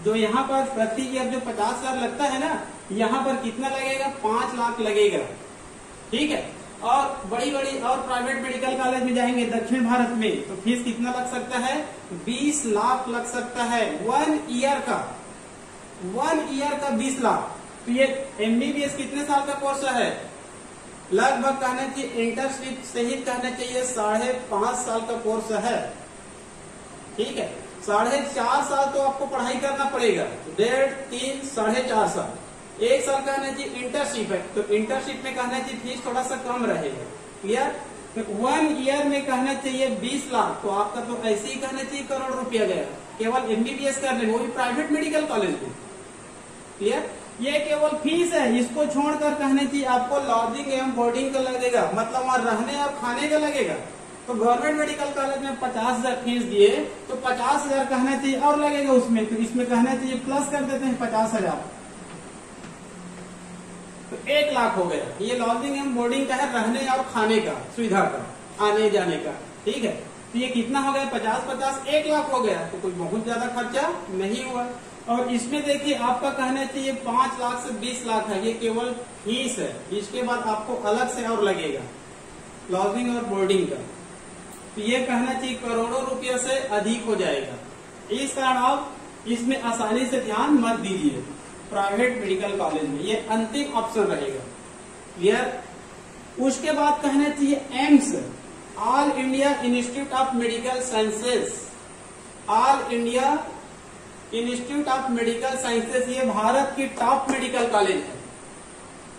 जो यहाँ पर प्रति ईयर जो पचास हज़ार लगता है ना, यहाँ पर कितना लगेगा? पाँच लाख लगेगा। ठीक है? और बड़ी बड़ी और प्राइवेट मेडिकल कॉलेज में जाएँगे दक्षिण भारत में तो फ़ीस कितना लग सकता है? बीस लाख लग सकता है। वन ईयर का। वन ईयर का बीस लाख। तो ये एमबीबीएस कितने साल का कोर्स है? लगभग कहना चाहिए इंटर्नशिप सहित कहना चाहिए साढ़े पाँच साल का कोर्स है। ठीक है? साढ़े चार साल तो आपको पढ़ाई करना पड़ेगा। डेढ़, तीन, साढ़े चार साल। एक साल कहना चाहिए इंटर्नशिप है। तो इंटर्नशिप में कहना चाहिए फ़ीस थोड़ा सा कम रहेगा। क्लियर वन ईयर में कहना चाहिए बीस लाख तो आपका तो ऐसे ही कहना चाहिए करोड़ रुपया गया। केवल एमबीबीएस करने, वो भी प्राइवेट मेडिकल कॉलेज में। क्लियर ये केवल फ़ीस है, इसको छोड़कर कहने चाहिए आपको लॉजिंग एवं बोर्डिंग का लगेगा मतलब वहाँ रहने और खाने का लगेगा। तो गवर्नमेंट मेडिकल कॉलेज में पचास हज़ार फ़ीस दिए तो पचास हज़ार कहना चाहिए और लगेगा उसमें तो इसमें कहना चाहिए प्लस कर देते हैं पचास हज़ार। तो एक लाख हो गया। ये लॉजिंग एवं बोर्डिंग का है रहने और खाने का, सुविधा का, आने जाने का। ठीक है? तो ये कितना हो गया? पचास पचास, एक लाख हो गया। तो कोई बहुत ज़्यादा खर्चा नहीं हुआ। और इसमें देखिए, आपका कहना चाहिए पाँच लाख से बीस लाख है, ये केवल फ़ीस है। इसके बाद आपको अलग से और लगेगा लॉजिंग और बोर्डिंग का। तो ये कहना चाहिए, करोड़ों रुपये से अधिक हो जाएगा। इस कारण आप इसमें आसानी से ध्यान मत दीजिए, प्राइवेट मेडिकल कॉलेज में। ये अंतिम ऑप्शन रहेगा। क्लियर उसके बाद कहना चाहिए, AIIMS All India Institute of Medical Sciences All India Institute of Medical Sciences ये भारत की टॉप मेडिकल कॉलेज है।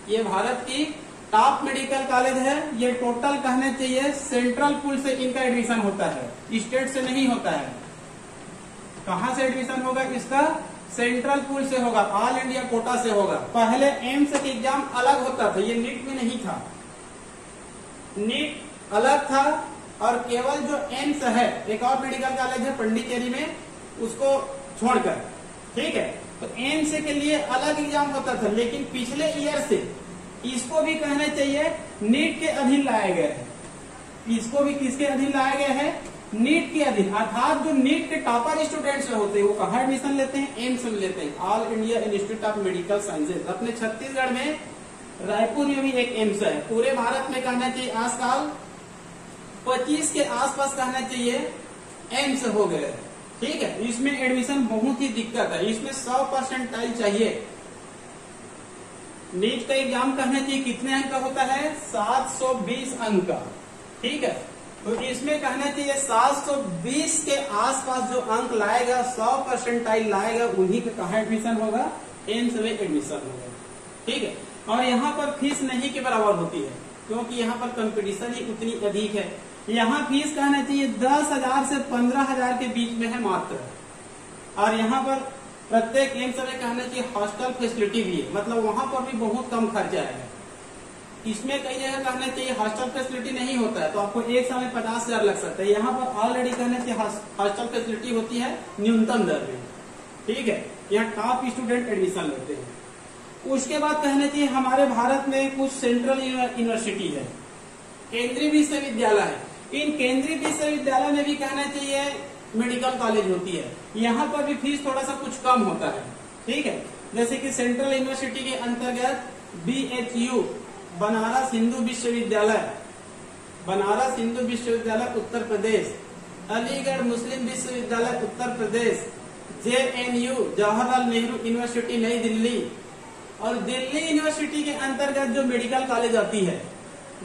ये भारत की टॉप मेडिकल कॉलेज है। ये टोटल कहने चाहिए सेंट्रल पुल से इनका एडमिशन होता है। स्टेट से नहीं होता है। कहा से एडमिशन होगा? इसका सेंट्रल पुल से होगा ऑल इंडिया कोटा से होगा। पहले एम्स का एग्ज़ाम अलग होता था, ये नीट में नहीं था। नीट अलग था, और केवल जो एम्स है, एक और मेडिकल कॉलेज है पंडिचेरी में, उसको छोड़कर। ठीक है? तो एम्स के लिए अलग एग्ज़ाम होता था, लेकिन पिछले ईयर से इसको भी कहना चाहिए नीट के अधीन लाया गया है। इसको भी किसके अधीन लाया गया है? नीट के अधीन। अर्थात जो नीट के टॉपर स्टूडेंट्स होते हैं, वो कहा एडमिशन लेते हैं? एम्स में लेते हैं। All India Institute of Medical Sciences अपने छत्तीसगढ़ में रायपुर में भी एक एम्स है। पूरे भारत में कहना चाहिए, आजकल पच्चीस के आसपास कहना चाहिए एम्स हो गए ठीक है, इसमें एडमिशन बहुत ही दिक्कत है। इसमें सौ परसेंटाइल चाहिए। नीट का एग्ज़ाम कहना चाहिए कितने अंक का होता है? 720 अंक। का ठीक है तो इसमें कहना चाहिए 720 के आसपास जो अंक लाएगा 100 परसेंटाइल लाएगा, उन्हीं का कहा एडमिशन होगा? एम्स में एडमिशन होगा। ठीक है, और यहाँ पर फ़ीस नहीं के बराबर होती है, क्योंकि यहाँ पर कंपटीशन ही उतनी अधिक है। यहाँ फ़ीस कहना चाहिए दस हज़ार से पंद्रह हज़ार के बीच में है मात्र। और यहाँ पर प्रत्येक एम्स में कहना चाहिए हॉस्टल फैसिलिटी भी है। मतलब वहाँ पर भी बहुत कम खर्चा है। इसमें कई जगह कहना चाहिए हॉस्टल फैसिलिटी नहीं होता है तो आपको एक में पचास हज़ार लग सकता है। यहाँ पर ऑलरेडी कहना चाहिए हॉस्टल फैसिलिटी होती है न्यूनतम दर में। ठीक है? यहाँ टॉप स्टूडेंट एडमिशन लेते हैं। उसके बाद कहना चाहिए हमारे भारत में कुछ सेंट्रल यूनिवर्सिटी है। केंद्रीय विश्वविद्यालय है। इन केंद्रीय विश्वविद्यालय में भी कहना चाहिए, मेडिकल कॉलेज होती है। यहाँ पर भी फ़ीस थोड़ा सा कुछ कम होता है, ठीक है? जैसे कि सेंट्रल यूनिवर्सिटी के अंतर्गत B H U Banaras Hindu विश्वविद्यालय, बनारस हिंदू विश्वविद्यालय, उत्तर प्रदेश। अलीगढ़ मुस्लिम विश्वविद्यालय, Uttar Pradesh. J N U Jawaharlal Nehru university, Nai Delhi. और दिल्ली यूनिवर्सिटी के अंतर्गत जो मेडिकल कॉलेज आती है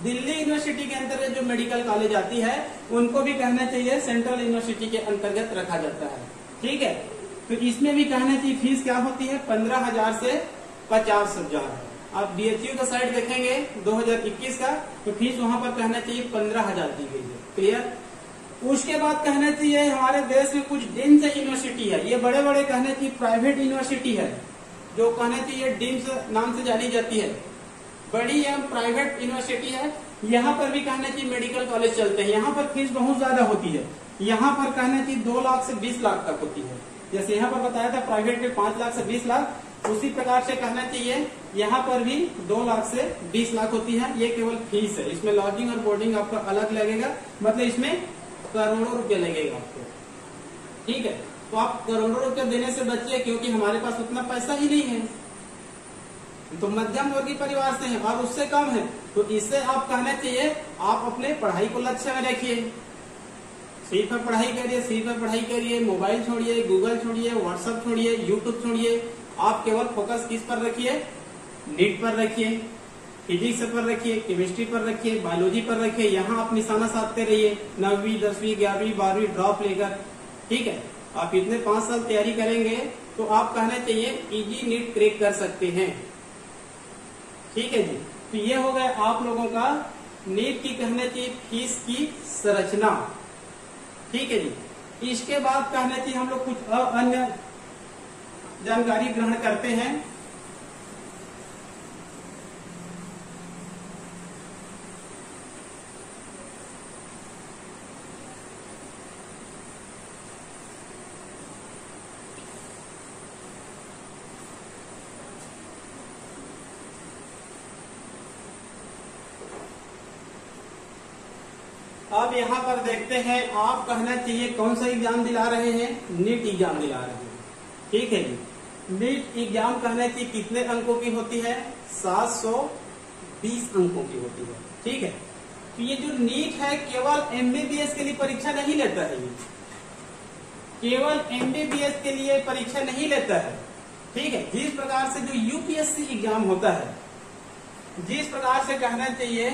दिल्ली यूनिवर्सिटी के अंतर्गत जो मेडिकल कॉलेज आती है, उनको भी कहना चाहिए सेंट्रल यूनिवर्सिटी के अंतर्गत रखा जाता है। ठीक है? तो इसमें भी कहना चाहिए, फ़ीस क्या होती है? पंद्रह हज़ार से पचास हज़ार। आप बीएचयू का साइड देखेंगे 2021 का तो फ़ीस वहाँ पर कहना चाहिए पंद्रह हज़ार दी गई है। क्लियर उसके बाद कहना चाहिए, हमारे देश में कुछ डिम्स यूनिवर्सिटी है, ये बड़े बड़े कहना चाहिए प्राइवेट यूनिवर्सिटी है, जो कहना चाहिए डिम्स नाम से जानी जाती है। बड़ी एवं प्राइवेट यूनिवर्सिटी है, यहाँ पर भी कहना चाहिए मेडिकल कॉलेज चलते हैं। यहाँ पर फ़ीस बहुत ज़्यादा होती है। यहाँ पर कहना चाहिए दो लाख से बीस लाख तक होती है। जैसे यहाँ पर बताया था प्राइवेट में पाँच लाख से बीस लाख, उसी प्रकार से कहना चाहिए, यहाँ पर भी दो लाख से बीस लाख होती है। ये केवल फ़ीस है। इसमें लॉजिंग और बोर्डिंग आपका अलग लगेगा। मतलब इसमें करोड़ों रुपया लगेगा आपको। ठीक है? तो आप करोड़ों रुपया देने से बचिए, क्योंकि हमारे पास उतना पैसा ही नहीं है। तो मध्यम वर्गीय परिवार से है और उससे कम है। तो इससे आप कहना चाहिए, आप अपने पढ़ाई को लक्ष्य में रखिए। सिर्फ़ पर पढ़ाई करिए, सिर्फ़ पर पढ़ाई करिए, मोबाइल छोड़िए, गूगल छोड़िए, व्हाट्सएप छोड़िए, यूट्यूब छोड़िए। आप केवल फोकस किस पर रखिए? नीट पर रखिए, फिजिक्स पर रखिए, केमिस्ट्री पर रखिए, बायोलॉजी पर रखिए। यहाँ आप निशाना साधते रहिए, नौवीं, दसवीं, ग्यारहवीं, बारहवीं ड्रॉप लेकर। ठीक है? आप इतने पाँच साल तैयारी करेंगे तो आप कहना चाहिए इजी नीट क्रेक कर सकते हैं। ठीक है जी। तो ये हो गया आप लोगों का नीट की कहने चाहिए फ़ीस की संरचना। ठीक है जी। इसके बाद कहने चाहिए हम लोग कुछ अन्य जानकारी ग्रहण करते हैं। यहाँ पर देखते हैं, आप कहना चाहिए कौन सा एग्ज़ाम दिला रहे हैं? नीट एग्ज़ाम दिला रहे हैं। ठीक है जी। नीट एग्ज़ाम कहना चाहिए कितने अंकों की होती है? 720 अंकों की होती है। ठीक है। तो ये जो नीट है, केवल एमबीबीएस के लिए परीक्षा नहीं लेता है ये। केवल एमबीबीएस के लिए परीक्षा नहीं लेता है। ठीक है। जिस प्रकार से जो यूपीएससी एग्ज़ाम होता है, जिस प्रकार से कहना चाहिए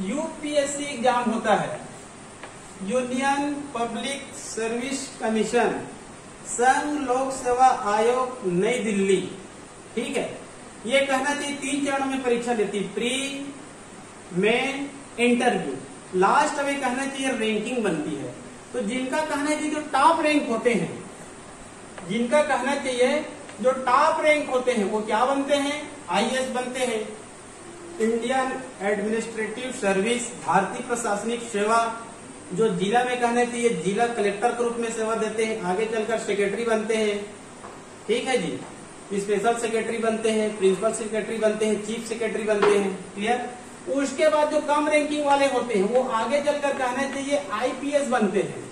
यूपीएससी एग्ज़ाम होता है यूनियन पब्लिक सर्विस कमीशन संघ लोक सेवा आयोग, नई दिल्ली। ठीक है? ये कहना चाहिए तीन चरणों में परीक्षा लेती, प्री मेन इंटरव्यू। लास्ट में कहना चाहिए रैंकिंग बनती है। तो जिनका कहना चाहिए जो टॉप रैंक होते हैं, जिनका कहना चाहिए जो टॉप रैंक होते हैं, वो क्या बनते हैं? आईएएस बनते हैं। इंडियन एडमिनिस्ट्रेटिव सर्विस भारतीय प्रशासनिक सेवा जो जिला में कहना चाहिए जिला कलेक्टर के रूप में सेवा देते हैं, आगे चलकर सेक्रेटरी बनते हैं। ठीक है जी? स्पेशल सेक्रेटरी बनते हैं प्रिंसिपल सेक्रेटरी बनते हैं चीफ सेक्रेटरी बनते हैं। क्लियर उसके बाद जो कम रैंकिंग वाले होते हैं, वो आगे चलकर कहना चाहिए आईपीएस बनते हैं।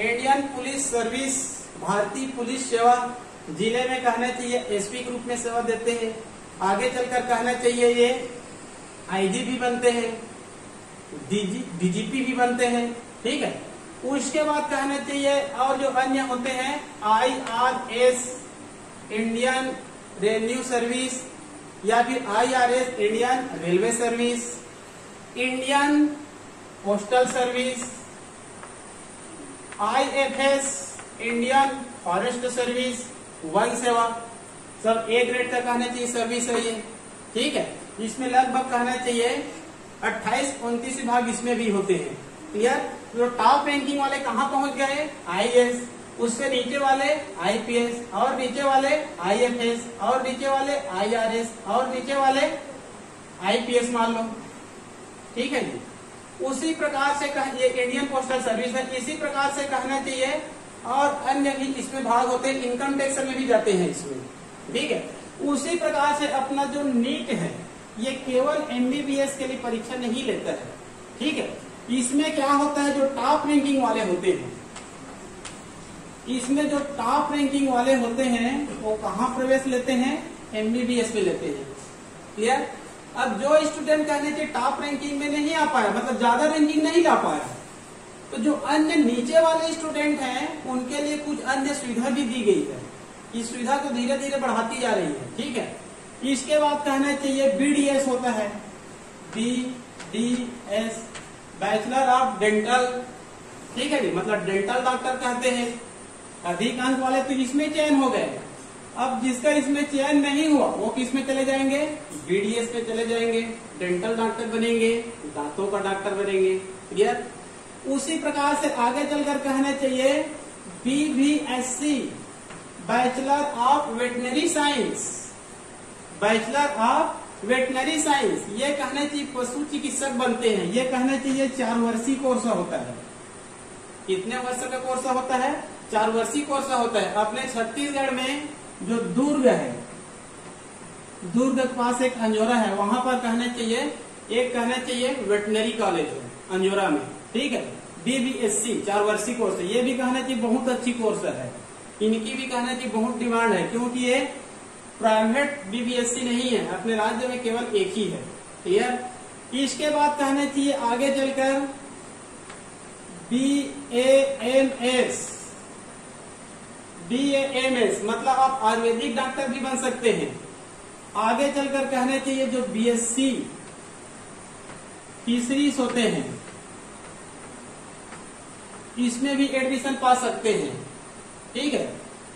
इंडियन पुलिस सर्विस भारतीय पुलिस सेवा, ज़िले में कहना चाहिए एसपी के रूप में सेवा देते हैं। आगे चलकर कहना चाहिए ये आईजी भी बनते हैं। डीजीपी भी बनते हैं, ठीक है? उसके बाद कहना चाहिए और जो अन्य होते हैं I R S Indian revenue service या फिर I R S Indian railway service Indian postal service I F S Indian forest service one सेवा, सब ए ग्रेड का कहना चाहिए सर्विस है ये, ठीक है? इसमें लगभग कहना चाहिए अट्ठाईस उनतीस भाग इसमें भी होते हैं। क्लियर जो टॉप रैंकिंग वाले कहाँ पहुँच गए? आईएएस उससे नीचे वाले आईपीएस और नीचे वाले आईएफएस और नीचे वाले आईआरएस और नीचे वाले आईपीएस मान लो। ठीक है जी? उसी प्रकार से कह, ये इंडियन पोस्टल सर्विस है इसी प्रकार से कहना चाहिए और अन्य भी इसमें भाग होते हैं इनकम टैक्स में भी जाते हैं इसमें। ठीक है? उसी प्रकार से अपना जो नीट है ये केवल एमबीबीएस के लिए परीक्षा नहीं लेता है। ठीक है? इसमें क्या होता है, जो टॉप रैंकिंग वाले होते हैं, इसमें जो टॉप रैंकिंग वाले होते हैं, वो कहाँ प्रवेश लेते हैं? एमबीबीएस में लेते हैं। क्लियर अब जो स्टूडेंट कहने चाहिए टॉप रैंकिंग में नहीं आ पाया मतलब ज़्यादा रैंकिंग नहीं ला पाया तो जो अन्य नीचे वाले स्टूडेंट हैं, उनके लिए कुछ अन्य सुविधा भी दी गई है इस सुविधा को धीरे धीरे बढ़ाती जा रही है। ठीक है? इसके बाद कहना चाहिए बीडीएस होता है। B D S bachelor of dental ठीक है जी? मतलब डेंटल डॉक्टर कहते हैं। अधिकांश वाले तो इसमें चयन हो गए। अब जिसका इसमें चयन नहीं हुआ, वो किसमें चले जाएँगे? बीडीएस में चले जाएँगे। डेंटल डॉक्टर बनेंगे, दांतों का डॉक्टर बनेंगे। क्लियर उसी प्रकार से आगे चलकर कहना चाहिए BVSc bachelor of veterinary science bachelor of veterinary science. ये कहना चाहिए पशु चिकित्सक बनते हैं। ये कहना चाहिए चार वर्षीय कोर्स होता है। कितने वर्ष का कोर्स होता है? चार वर्षीय कोर्स होता है। अपने छत्तीसगढ़ में जो दुर्ग है, दुर्ग के पास एक अंजोरा है। वहाँ पर कहना चाहिए एक कहना चाहिए वेटनरी कॉलेज है, अंजोरा में। ठीक है? बीबीएससी चार वर्षीय कोर्स है। ये भी कहना चाहिए बहुत अच्छी कोर्स है। इनकी भी कहना चाहिए बहुत डिमांड है, क्योंकि ये प्राइवेट बीबीएससी नहीं है, अपने राज्य में केवल एक ही है। क्लियर इसके बाद कहना चाहिए आगे चलकर B A M S B A M S मतलब आप आयुर्वेदिक डॉक्टर भी बन सकते हैं। आगे चलकर कहने चाहिए जो बीएससी फिशरीज होते हैं। इसमें भी एडमिशन पा सकते हैं। ठीक है?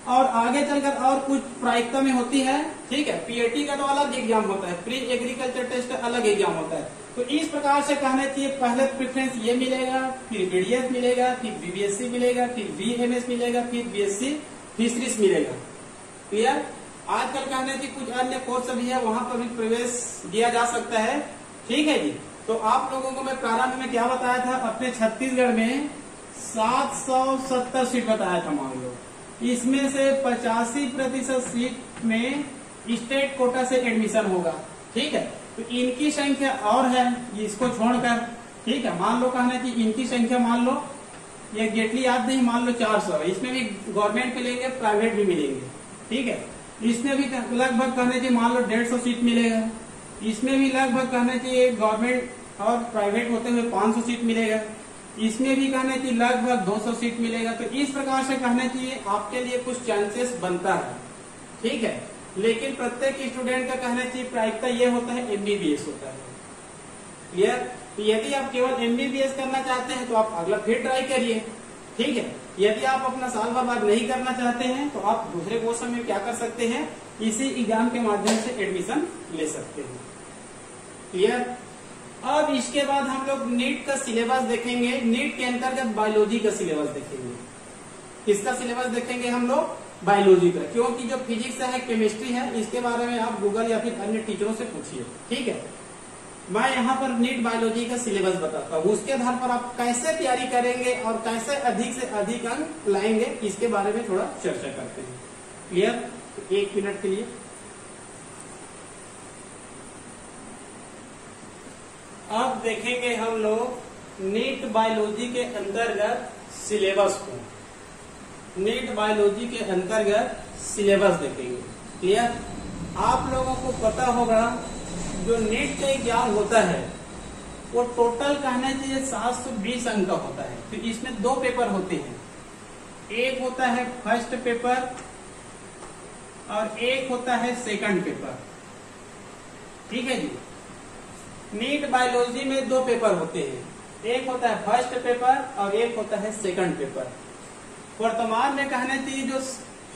और आगे चलकर और कुछ प्रायिकता में होती है, ठीक है? पीएटी का तो अलग एग्ज़ाम होता है। प्री एग्रीकल्चर टेस्ट का अलग एग्ज़ाम होता है। तो इस प्रकार से कहना चाहिए पहले प्रिफरेंस ये मिलेगा, फिर बीडीएस मिलेगा, फिर बीबीएससी मिलेगा, फिर बीएमएस मिलेगा, फिर बीएससी फिशरीज मिलेगा। क्लियर आजकल कहने चाहिए कुछ अन्य कोर्स भी है, वहाँ पर भी प्रवेश दिया जा सकता है। ठीक है जी? तो आप लोगों को मैं प्रारंभ में क्या बताया था? अपने छत्तीसगढ़ में सात सौ सत्तर सीट बताया था मान लो। इसमें से पचासी प्रतिशत सीट में स्टेट कोटा से एडमिशन होगा। ठीक है? तो इनकी संख्या और है इसको छोड़कर। ठीक है? मान लो कहना कि इनकी संख्या मान लो, ये गेटली याद नहीं, मान लो चार सौ इसमें भी गवर्नमेंट मिलेंगे प्राइवेट भी मिलेंगे। ठीक है? इसमें भी लगभग कहना चाहिए मान लो डेढ़ सौ सीट मिलेगा। इसमें भी लगभग कहना चाहिए गवर्नमेंट और प्राइवेट होते हुए पाँच सौ सीट मिलेगा। इसमें भी कहना चाहिए लगभग 200 सीट मिलेगा। तो इस प्रकार से कहना चाहिए आपके लिए कुछ चांसेस बनता है। ठीक है? लेकिन प्रत्येक स्टूडेंट का कहना चाहिए प्रायिकता ये होता है एमबीबीएस होता है। क्लियर तो यदि आप केवल एमबीबीएस करना चाहते हैं तो आप अगला फिर ट्राई करिए। ठीक है? यदि आप अपना साल बर्बाद नहीं करना चाहते हैं तो आप दूसरे कोर्स में क्या कर सकते हैं? इसी एग्ज़ाम के माध्यम से एडमिशन ले सकते हैं। क्लियर अब इसके बाद हम लोग नीट का सिलेबस देखेंगे। नीट के अंतर्गत बायोलॉजी का सिलेबस देखेंगे। किसका सिलेबस देखेंगे हम लोग? बायोलॉजी का। क्योंकि जो फिजिक्स है, केमिस्ट्री है, इसके बारे में आप गूगल या फिर अन्य टीचरों से पूछिए। ठीक है? मैं यहाँ पर नीट बायोलॉजी का सिलेबस बताता हूँ। उसके आधार पर आप कैसे तैयारी करेंगे और कैसे अधिक से अधिक अंक लाएँगे, इसके बारे में थोड़ा चर्चा करते हैं। क्लियर? एक मिनट के लिए। अब देखेंगे हम लोग नीट बायोलॉजी के अंतर्गत सिलेबस को। नीट बायोलॉजी के अंतर्गत सिलेबस देखेंगे। क्लियर? आप लोगों को पता होगा, जो नीट का एग्ज़ाम होता है, वो टोटल कहना चाहिए सात सौ बीस अंक का होता है। तो इसमें दो पेपर होते हैं। एक होता है फ़र्स्ट पेपर और एक होता है सेकंड पेपर। ठीक है जी? नीट बायोलॉजी में दो पेपर होते हैं। एक होता है फ़र्स्ट पेपर और एक होता है सेकंड पेपर। वर्तमान में कहने चाहिए जो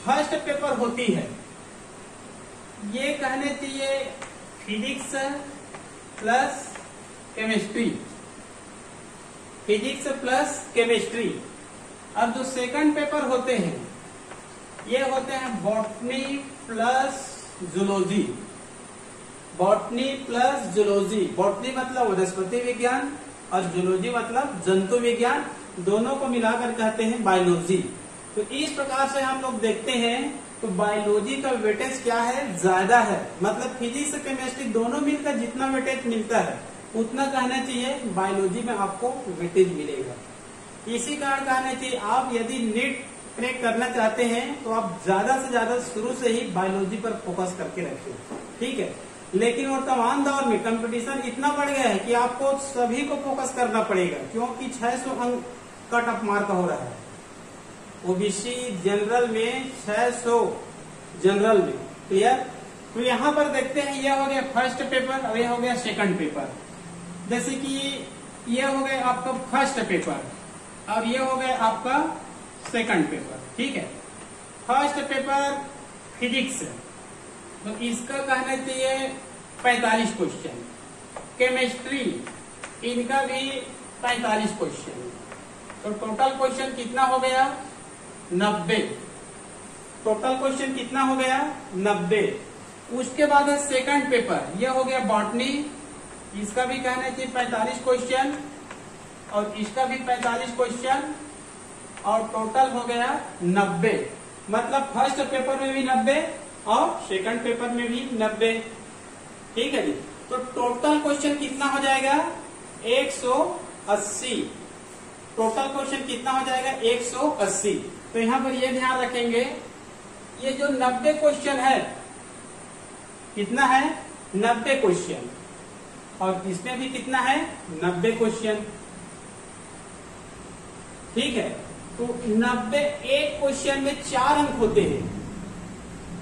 फ़र्स्ट पेपर होती है, ये कहने चाहिए physics plus chemistry. Physics plus chemistry. अब जो सेकंड पेपर होते हैं, ये होते हैं botany plus zoology. Botany plus zoology botany मतलब वनस्पति विज्ञान और जूलॉजी मतलब जंतु विज्ञान, दोनों को मिलाकर कहते हैं बायोलॉजी तो इस प्रकार से हम लोग देखते हैं तो बायोलॉजी का वेटेज क्या है? ज़्यादा है. मतलब फिजिक्स केमिस्ट्री दोनों मिलकर जितना वेटेज मिलता है, उतना कहना चाहिए बायोलॉजी में आपको वेटेज मिलेगा. इसी कारण कहना चाहिए, आप यदि नीट क्रैक करना चाहते हैं तो आप ज़्यादा से ज़्यादा शुरू से ही बायोलॉजी पर फोकस करके रखिए. ठीक है? लेकिन वर्तमान दौर में कंपटीशन इतना बढ़ गया है कि आपको सभी को फोकस करना पड़ेगा, क्योंकि 600 अंक कट ऑफ़ मार्क हो रहा है। ओबीसी जनरल में 600 जनरल में क्लियर तो यहाँ पर देखते हैं, यह हो गया फ़र्स्ट पेपर और यह हो गया सेकंड पेपर जैसे कि यह हो गया आपका फ़र्स्ट पेपर और यह हो गया आपका सेकंड पेपर ठीक है? फ़र्स्ट पेपर फिजिक्स तो इसका कहना चाहिए 45 क्वेश्चन केमिस्ट्री इनका भी 45 क्वेश्चन तो टोटल क्वेश्चन कितना हो गया? 90 टोटल क्वेश्चन कितना हो गया? 90 उसके बाद है सेकंड पेपर यह हो गया बॉटनी इसका भी कहना चाहिए 45 क्वेश्चन और इसका भी 45 क्वेश्चन और टोटल हो गया 90 मतलब फ़र्स्ट पेपर में भी 90 और सेकंड पेपर में भी 90 ठीक है जी? तो टोटल क्वेश्चन कितना हो जाएगा? 180 टोटल क्वेश्चन कितना हो जाएगा? 180 तो यहाँ पर ये ध्यान रखेंगे, ये जो 90 क्वेश्चन है, कितना है? 90 क्वेश्चन और इसमें भी कितना है? 90 क्वेश्चन ठीक है? तो 90 एक क्वेश्चन में चार अंक होते हैं।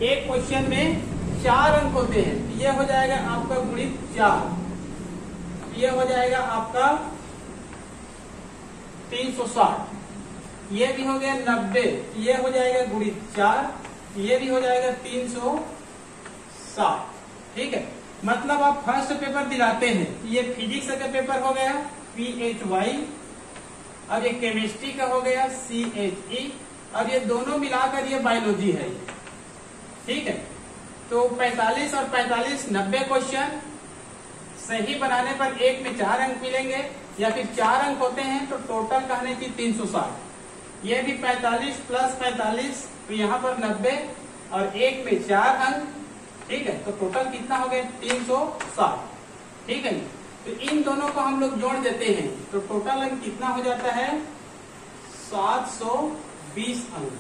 एक क्वेश्चन में चार अंक होते हैं। ये हो जाएगा आपका गुणित चार। ये हो जाएगा आपका तीन सौ साठ। ये भी हो गया नब्बे। ये हो जाएगा गुणित चार। ये भी हो जाएगा तीन सौ साठ। ठीक है? मतलब आप फ़र्स्ट पेपर दिलाते हैं। ये फिजिक्स का पेपर हो गया पी एच वाई और ये केमिस्ट्री का हो गया सी एच ई और ये दोनों मिलाकर ये बायोलॉजी है। ठीक है? तो 45 और 45 90 क्वेश्चन सही बनाने पर एक में चार अंक मिलेंगे, या फिर चार अंक होते हैं तो टोटल कहने की तीन सौ साठ। ये भी 45 प्लस 45 तो यहाँ पर 90 और एक में चार अंक, ठीक है? तो टोटल कितना हो गया तीन सौ साठ। ठीक है? तो इन दोनों को हम लोग जोड़ देते हैं। तो टोटल अंक कितना हो जाता है? सात सौ बीस अंक।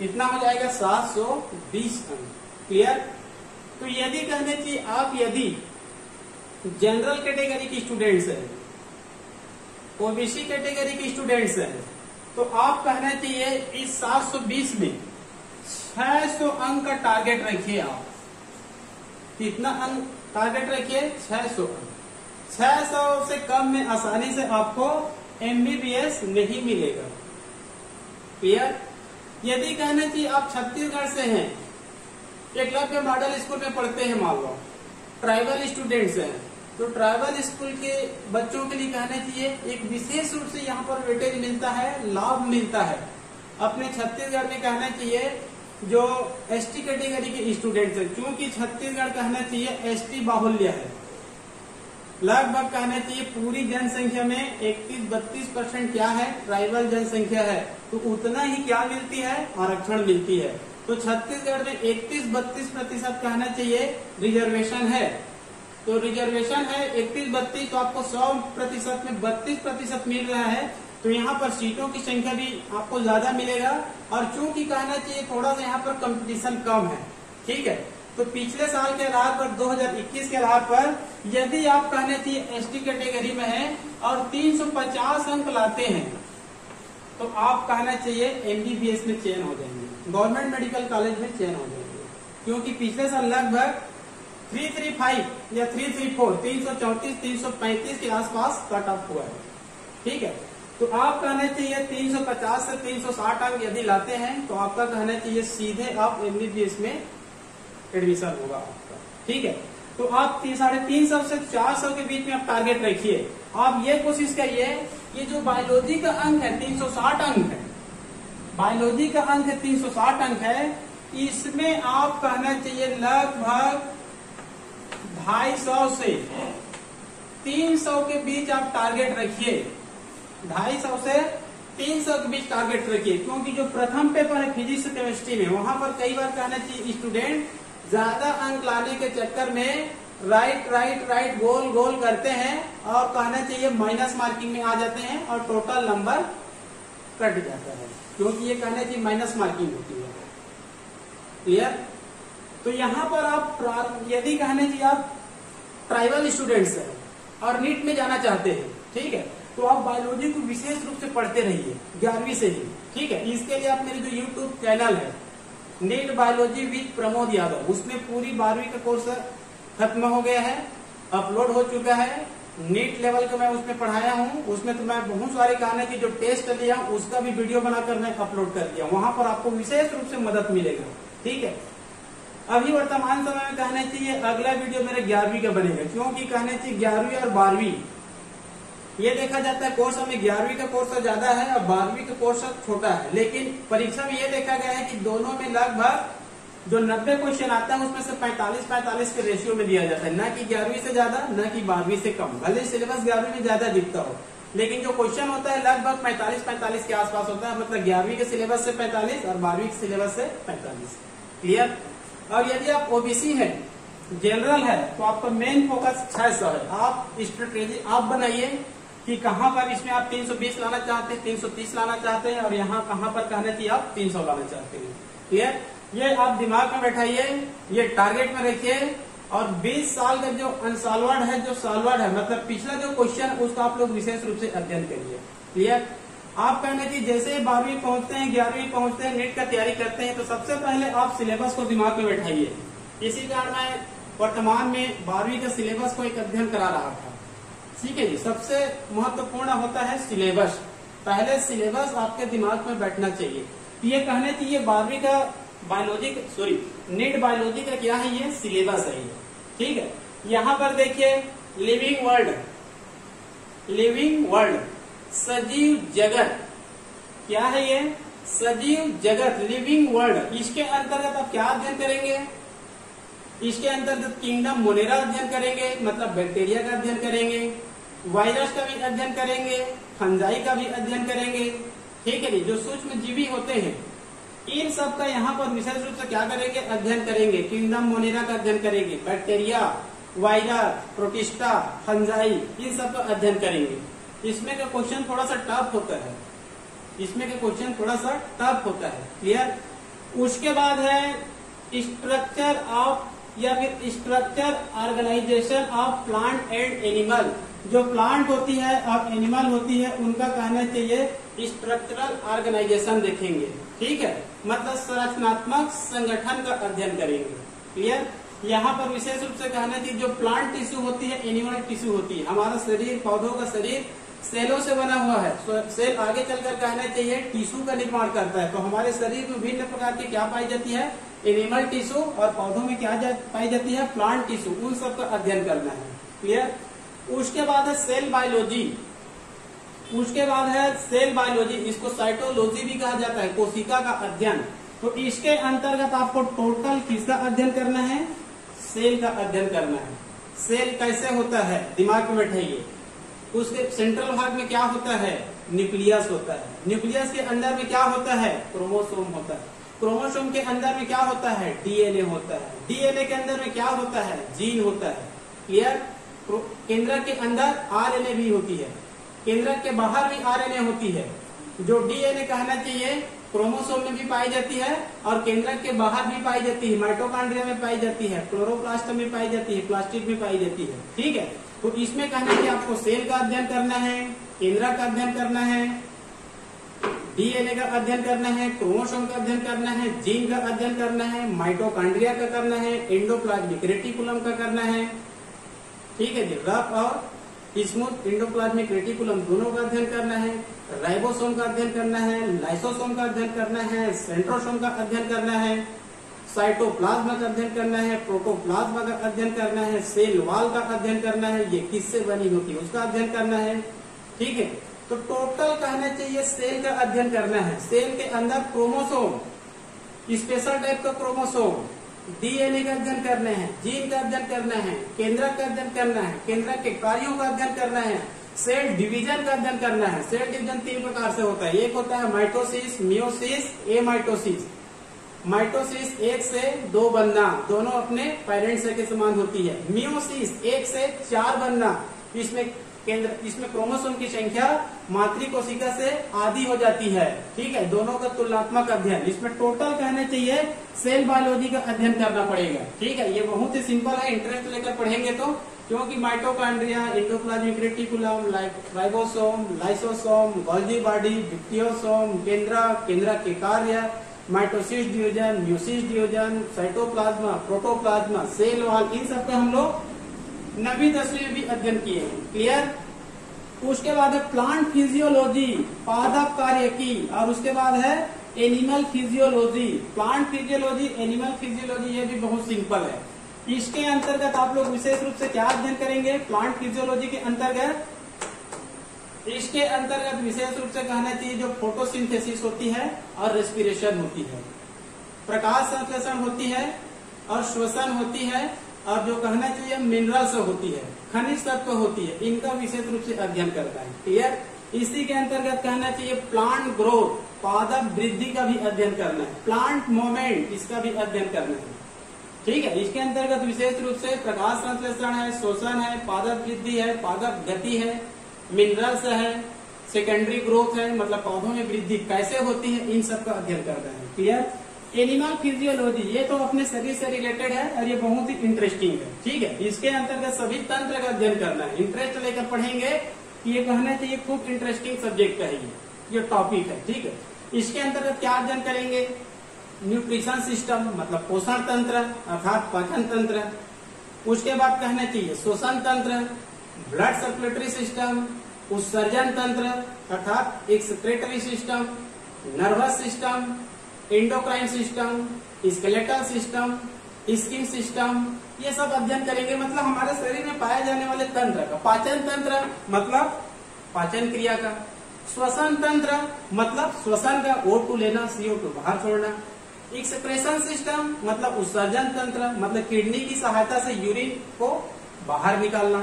कितना हो जाएगा? सात सौ बीस अंक। क्लियर तो यदि कहने चाहिए आप यदि जनरल कैटेगरी की स्टूडेंट्स है ओबीसी कैटेगरी की स्टूडेंट्स है तो आप कहना चाहिए इस 720 में 600 अंक का टारगेट रखिए आप। कितना अंक टारगेट रखिए? 600 अंक। 600 से कम में आसानी से आपको एमबीबीएस नहीं मिलेगा। क्लियर यदि कहना चाहिए आप छत्तीसगढ़ से हैं एकलव्य मॉडल स्कूल में पढ़ते हैं मान लो, ट्राइबल स्टूडेंट्स हैं तो ट्राइबल स्कूल के बच्चों के लिए कहना चाहिए एक विशेष रूप से यहाँ पर वेटेज मिलता है, लाभ मिलता है। अपने छत्तीसगढ़ में कहना चाहिए जो एसटी कैटेगरी के स्टूडेंट्स हैं क्योंकि छत्तीसगढ़ कहना चाहिए एसटी बाहुल्य है लगभग कहना चाहिए पूरी जनसंख्या में 31-32 परसेंट क्या है? ट्राइबल जनसंख्या है। तो उतना ही क्या मिलती है? आरक्षण मिलती है। तो छत्तीसगढ़ में 31-32 प्रतिशत कहना चाहिए रिजर्वेशन है। तो रिजर्वेशन है 31-32 तो आपको 100 प्रतिशत में 32 प्रतिशत मिल रहा है। तो यहाँ पर सीटों की संख्या भी आपको ज़्यादा मिलेगा। और चूँकि कहना चाहिए थोड़ा सा यहाँ पर कंपटीशन कम है। ठीक है? तो पिछले साल के आधार पर 2021 के आधार पर यदि आप कहने चाहिए एसटी कैटेगरी में है और 350 अंक लाते हैं तो आप कहना चाहिए एमबीबीएस में चयन हो जाएँगे। गवर्नमेंट मेडिकल कॉलेज में चयन हो जाएँगे। क्योंकि पिछले साल लगभग 335 या 334 334 335 के आसपास कट ऑफ़ हुआ है। ठीक है? तो आप कहना चाहिए 350 से 360 अंक यदि लाते हैं तो आपका कहना चाहिए सीधे आप एमबीबीएस में एडमिशन होगा आपका। ठीक है? तो आप साढ़े तीन सौ से चार सौ के बीच में आप टारगेट रखिए। आप ये कोशिश करिए ये जो बायोलॉजी का अंक है 360 अंक है बायोलॉजी का अंक है 360 अंक है, इसमें आप कहना चाहिए लगभग ढाई सौ से तीन सौ के बीच आप टारगेट रखिए। ढाई सौ से तीन सौ के बीच टारगेट रखिए, क्योंकि जो प्रथम पेपर है फिजिक्स केमिस्ट्री में, वहाँ पर कई बार कहना चाहिए स्टूडेंट ज़्यादा अंक लाने के चक्कर में राइट राइट राइट गोल गोल करते हैं और कहना चाहिए माइनस मार्किंग में आ जाते हैं और टोटल नंबर कट जाता है। क्योंकि ये कहना चाहिए माइनस मार्किंग होती है। क्लियर तो यहाँ पर आप यदि कहने चाहिए आप ट्राइबल स्टूडेंट्स हैं और नीट में जाना चाहते हैं, ठीक है? तो आप बायोलॉजी को विशेष रूप से पढ़ते रहिए, ग्यारहवीं से ही, ठीक है? इसके लिए आप मेरे जो यूट्यूब चैनल है NEET biology with Pramod Yadav. उसमें पूरी बारहवीं का कोर्स खत्म हो गया है अपलोड हो चुका है। नीट लेवल का मैं उसमें पढ़ाया हूँ। उसमें तो मैं बहुत सारे कहने की जो टेस्ट लिया, उसका भी वीडियो बनाकर मैं अपलोड कर दिया वहाँ पर आपको विशेष रूप से मदद मिलेगा। ठीक है? अभी वर्तमान समय में कहना चाहिए अगला वीडियो मेरे ग्यारहवीं का बनेगा, क्योंकि कहना चाहिए ग्यारहवीं और बारहवीं ये देखा जाता है कोर्स हमें ग्यारहवीं का कोर्स ज़्यादा है और बारहवीं का कोर्स छोटा है। लेकिन परीक्षा में ये देखा गया है कि दोनों में लगभग जो नब्बे क्वेश्चन आता है, उसमें से 45 45 के रेशियो में दिया जाता है। न कि ग्यारहवीं से ज़्यादा, न कि बारहवीं से कम। भले सिलेबस ग्यारहवीं में ज़्यादा दिखता हो, लेकिन जो क्वेश्चन होता है, लगभग 45 45 के आसपास होता है। मतलब ग्यारहवीं के सिलेबस से 45 और बारहवीं के सिलेबस से 45 क्लियर और यदि आप ओबीसी है जनरल है तो आपका मेन फोकस छह सौ है। आप स्ट्रेटेजी आप बनाइए। कि कहाँ पर इसमें आप 320 लाना चाहते हैं 330 लाना चाहते हैं, और यहाँ कहाँ पर कहना चाहिए आप 300 लाना चाहते हैं। क्लियर ये आप दिमाग में बैठाइए, ये टारगेट में रखिए, और 20 साल का जो अनसालवर्ड है, जो सालवर्ड है मतलब पिछला जो क्वेश्चन उसका आप लोग विशेष रूप से अध्ययन करिए। क्लियर आप कहना चाहिए जैसे बारहवीं पहुँचते हैं, ग्यारहवीं पहुँचते हैं नेट का तैयारी करते हैं तो सबसे पहले आप सिलेबस को दिमाग में बैठाइए। इसी कारण मैं वर्तमान में बारहवीं का सिलेबस को एक अध्ययन करा रहा था। ठीक है जी, सबसे महत्वपूर्ण होता है सिलेबस पहले सिलेबस आपके दिमाग में बैठना चाहिए। तो ये कहने चाहिए बारहवीं का बायोलॉजी सॉरी नीट बायोलॉजी का क्या है ये? सिलेबस है ये। ठीक है? यहाँ पर देखिए लिविंग वर्ल्ड लिविंग वर्ल्ड सजीव जगत। क्या है ये? सजीव जगत लिविंग वर्ल्ड इसके अंतर्गत आप क्या अध्ययन करेंगे? इसके अंतर्गत किंगडम मोनेरा अध्ययन करेंगे मतलब बैक्टीरिया का अध्ययन करेंगे। वायरस का भी अध्ययन करेंगे, फंजाई का भी अध्ययन करेंगे। ठीक है जी, जो सूक्ष्म जीवी होते हैं, इन सब का यहाँ पर विशेष रूप से क्या करेंगे? अध्ययन करेंगे। किंगडम मोनेरा का अध्ययन करेंगे, बैक्टीरिया, वायरस, प्रोटिस्टा, फंजाई, इन सब का अध्ययन करेंगे। इसमें का क्वेश्चन थोड़ा सा टफ होता है। इसमें का क्वेश्चन थोड़ा सा टफ होता है। क्लियर उसके बाद है स्ट्रक्चर ऑफ़ या फिर structure organisation of plant and animal जो प्लांट होती है और एनिमल होती है, उनका कहना चाहिए स्ट्रक्चरल ऑर्गेनाइजेशन देखेंगे। ठीक है? मतलब संरचनात्मक संगठन का अध्ययन करेंगे। क्लियर यहाँ पर विशेष रूप से कहना चाहिए जो प्लांट टिश्यू होती है एनिमल टिश्यू होती है, हमारा शरीर, पौधों का शरीर सेलों से बना हुआ है। सेल आगे चलकर कहना चाहिए टिश्यू का निर्माण करता है। तो हमारे शरीर में विभिन्न प्रकार की क्या पाई जाती है? एनिमल टिश्यू और पौधों में क्या पाई जाती है? प्लांट टिश्यू उन सब का अध्ययन करना है। क्लियर उसके बाद है सेल बायोलॉजी उसके बाद है सेल बायोलॉजी इसको साइटोलॉजी भी कहा जाता है, कोशिका का अध्ययन। तो इसके अंतर्गत आपको टोटल किसका अध्ययन करना है? सेल का अध्ययन करना है। सेल कैसे होता है? दिमाग में बैठाइए। उसके सेंट्रल भाग में क्या होता है? न्यूक्लियस होता है। न्यूक्लियस के अंदर में क्या होता है? क्रोमोसोम होता है। क्रोमोसोम के अंदर में क्या होता है? डीएनए होता है। डीएनए के अंदर में क्या होता है? जीन होता है। क्लियर केंद्र के अंदर आरएनए भी होती है। केंद्र के बाहर भी आरएनए होती है। जो डीएनए कहना चाहिए क्रोमोसोम में भी पाई जाती है और केंद्र के बाहर भी पाई जाती है। माइटोकॉन्ड्रिया में पाई जाती है, क्लोरोप्लास्ट में पाई जाती है, प्लास्टिक में पाई जाती है। ठीक है? तो इसमें कहना चाहिए आपको सेल का अध्ययन करना है, केंद्र का अध्ययन करना है, डीएनए का अध्ययन करना है, क्रोमोसोम का अध्ययन करना है, जीन का अध्ययन करना है, माइटोकॉन्ड्रिया का करना है, एंडोप्लाज्मिक रेटिकुलम का करना है ठीक है जी, रफ और स्मूथ एंडोप्लाज्मिक रेटिकुलम दोनों का अध्ययन करना है राइबोसोम का अध्ययन करना है लाइसोसोम का अध्ययन करना है सेंट्रोसोम का अध्ययन करना है साइटोप्लाज्मा का अध्ययन करना है प्रोटोप्लाज्मा का अध्ययन करना है सेल वाल का अध्ययन करना है, ये किससे बनी होती है, उसका अध्ययन करना है, ठीक है? तो टोटल कहना चाहिए सेल का अध्ययन करना है सेल के अंदर क्रोमोसोम स्पेशल टाइप का क्रोमोसोम डीएनए का अध्ययन करना है, जीन का अध्ययन करना है, केंद्र का अध्ययन करना है, केंद्र के कार्यों का अध्ययन करना है, सेल डिवीज़न का अध्ययन करना है। सेल डिवीज़न तीन प्रकार से होता है। एक होता है mitosis, meiosis a mitosis mitosis एक से दो बनना, दोनों अपने पेरेंट्स के समान होती है। मियोसिस एक से चार बनना, इसमें केंद्र इसमें क्रोमोसोम की संख्या मातृ कोशिका से आधी हो जाती है। ठीक है? दोनों का तुलनात्मक अध्ययन। इसमें टोटल कहना चाहिए सेल बायोलॉजी का अध्ययन करना पड़ेगा। ठीक है? ये बहुत ही सिंपल है इंटरेस्ट लेकर पढ़ेंगे तो। क्योंकि mitochondria endoplasmic reticulum ribosome lysosome Golgi body dictyosome केंद्र केंद्र के कार्य mitosis division meiosis division cytoplasm protoplasm cell wall इन सब का हम लोग नवी दसवीं में भी अध्ययन किए। क्लियर उसके बाद है प्लांट फिजियोलॉजी पादप कार्य की, और उसके बाद है animal physiology plant physiology animal physiology ये भी बहुत सिंपल है। इसके अंतर्गत आप लोग विशेष रूप से क्या अध्ययन करेंगे? प्लांट फिजियोलॉजी के अंतर्गत। इसके अंतर्गत विशेष रूप से कहना चाहिए जो फोटोसिंथेसिस होती है और रेस्पिरेशन होती है। प्रकाश संश्लेषण होती है और श्वसन होती है और जो कहना चाहिए मिनरल्स होती है, खनिज तत्व होती है, इनका विशेष रूप से अध्ययन करता है क्लियर इसी के अंतर्गत कहना चाहिए प्लांट ग्रोथ पादप वृद्धि का भी अध्ययन करना है प्लांट मोमेंट इसका भी अध्ययन करना है, ठीक है? इसके अंतर्गत विशेष रूप से प्रकाश संश्लेषण है, शोषण है, पादप वृद्धि है, पादप गति है मिनरल्स है सेकेंडरी ग्रोथ है मतलब पौधों में वृद्धि कैसे होती है, इन सब का अध्ययन करना है क्लियर एनिमल फिजियोलॉजी ये तो अपने शरीर से रिलेटेड है और ये बहुत ही इंटरेस्टिंग है, ठीक है? इसके अंतर्गत सभी तंत्र का अध्ययन करना है। इंटरेस्ट लेकर पढ़ेंगे ये कहना चाहिए खूब इंटरेस्टिंग सब्जेक्ट है ये ये टॉपिक है, ठीक है? इसके अंतर्गत क्या अध्ययन करेंगे? न्यूट्रिशन सिस्टम मतलब पोषण तंत्र, अर्थात पाचन तंत्र। उसके बाद कहना चाहिए शोषण तंत्र ब्लड सर्कुलेटरी सिस्टम उत्सर्जन तंत्र, अर्थात excretory system nervous system endocrine system skeletal system skin system ये सब अध्ययन करेंगे। मतलब हमारे शरीर में पाए जाने वाले तंत्र का। पाचन तंत्र मतलब पाचन क्रिया का। श्वसन तंत्र मतलब श्वसन का ओ टू लेना सीओ टू बाहर छोड़ना। एक्सप्रेशन सिस्टम मतलब उत्सर्जन तंत्र मतलब किडनी की सहायता से यूरिन को बाहर निकालना।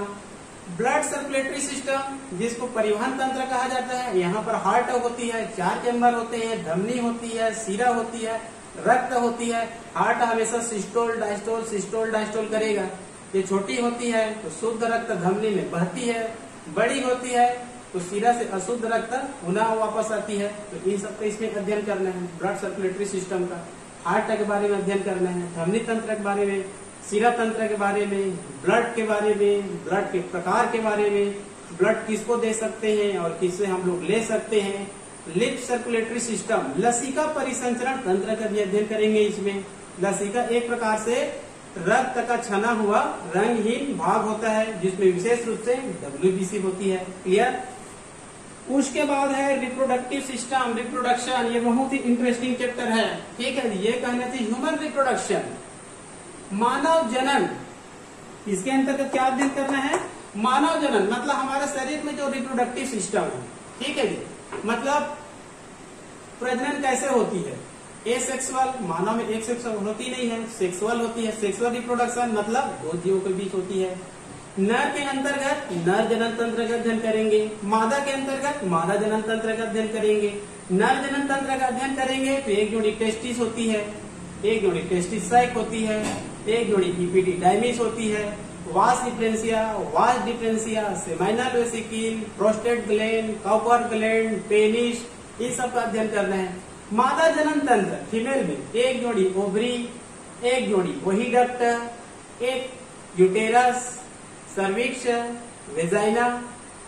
ब्लड सर्कुलेटरी सिस्टम, जिसको परिवहन तंत्र कहा जाता है, यहाँ पर हार्ट होती है, चार चैम्बर होते हैं, धमनी होती है, सीरा होती है, रक्त होती है, हार्ट हमेशा सिस्टोल, डायस्टोल सिस्टोल, डायस्टोल करेगा। ये छोटी होती है तो शुद्ध रक्त धमनी में बहती है, बड़ी होती है तो सीरा से अशुद्ध रक्त पुनः वापस आती है। तो इन सबका इसमें अध्ययन करना है, ब्लड सर्कुलेटरी सिस्टम का। हार्ट के बारे में अध्ययन करना है, धमनी तंत्र के बारे में सीरा तंत्र के बारे में, ब्लड के बारे में, ब्लड के प्रकार के बारे में, ब्लड किसको दे सकते हैं और किससे हम लोग ले सकते हैं। लिप सर्कुलेटरी सिस्टम लसिका परिसंचरण तंत्र का भी अध्ययन करेंगे इसमें। लसिका एक प्रकार से रक्त का छना हुआ रंगहीन भाग होता है, जिसमें विशेष रूप से डब्ल्यूबीसी होती है। क्लियर उसके बाद है रिप्रोडक्टिव सिस्टम रिप्रोडक्शन ये बहुत ही इंटरेस्टिंग चैप्टर है। ठीक है, ये कहना चाहिए ह्यूमन रिप्रोडक्शन मानव जनन, इसके अंतर्गत क्या अध्ययन करना है? मानव जनन मतलब हमारे शरीर में जो रिप्रोडक्टिव सिस्टम है। ठीक है जी? मतलब प्रजनन कैसे होती है? ए सेक्सुअल मानव में एक सेक्सुअल होती नहीं है। सेक्सुअल होती है सेक्सुअल रिप्रोडक्शन मतलब दो जीवों के बीच होती है। नर के अंतर्गत, नर जनन तंत्र का अध्ययन करेंगे। मादा के अंतर्गत, मादा जनन तंत्र का अध्ययन करेंगे। नर जनन तंत्र का अध्ययन करेंगे तो एक जोड़ी टेस्टिस होती है। एक जोड़ी टेस्टिस होती है। एक जोड़ी ईपीडी डायमिस होती है, vas deferens vas deferens seminal vesicle prostate gland Cowper gland penis इन सब का अध्ययन करना है। मादा जनन तंत्र फीमेल में, एक जोड़ी ओवरी एक जोड़ी वही डक्ट एक यूटेरस सर्विक्स वेजाइना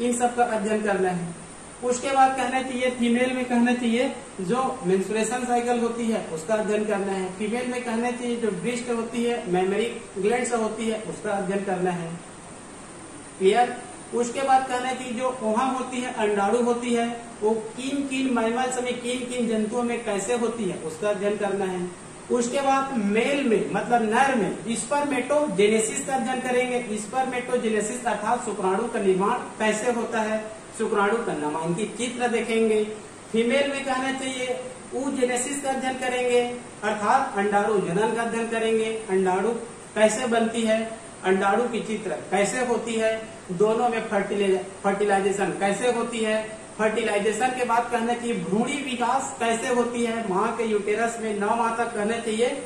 इन सब का अध्ययन करना है। उसके बाद कहना चाहिए फीमेल में कहना चाहिए, जो मेंस्ट्रुएशन साइकिल होती है, उसका अध्ययन करना है। फीमेल में कहना चाहिए, जो ब्रिस्ट होती है मेमोरी ग्लैंड होती है, उसका अध्ययन करना है। क्लियर उसके बाद कहना चाहिए, जो ओहम होती है, अंडाणु होती है, वो किन किन मैमल्स में, किन किन जंतुओं में कैसे होती है, उसका अध्ययन करना है। उसके बाद मेल में मतलब नर में स्पर्मेटोजेनेसिस का अध्ययन करेंगे। स्पर्मेटोजेनेसिस अर्थात शुक्राणु का निर्माण कैसे होता है? शुक्राणु का नामांकित चित्र देखेंगे। फीमेल में कहना चाहिए। ऊजेनेसिस का अध्ययन करेंगे, अर्थात अंडाणु जनन का अध्ययन करेंगे। अंडाणु कैसे बनती है? अंडाणु की चित्र कैसे होती है? दोनों में फर्टिलाइजेशन कैसे होती है? फर्टिलाइजेशन के बाद कहना चाहिए, भ्रूणी विकास कैसे होती है? माँ के यूटेरस में नौ माह तक कहना चाहिए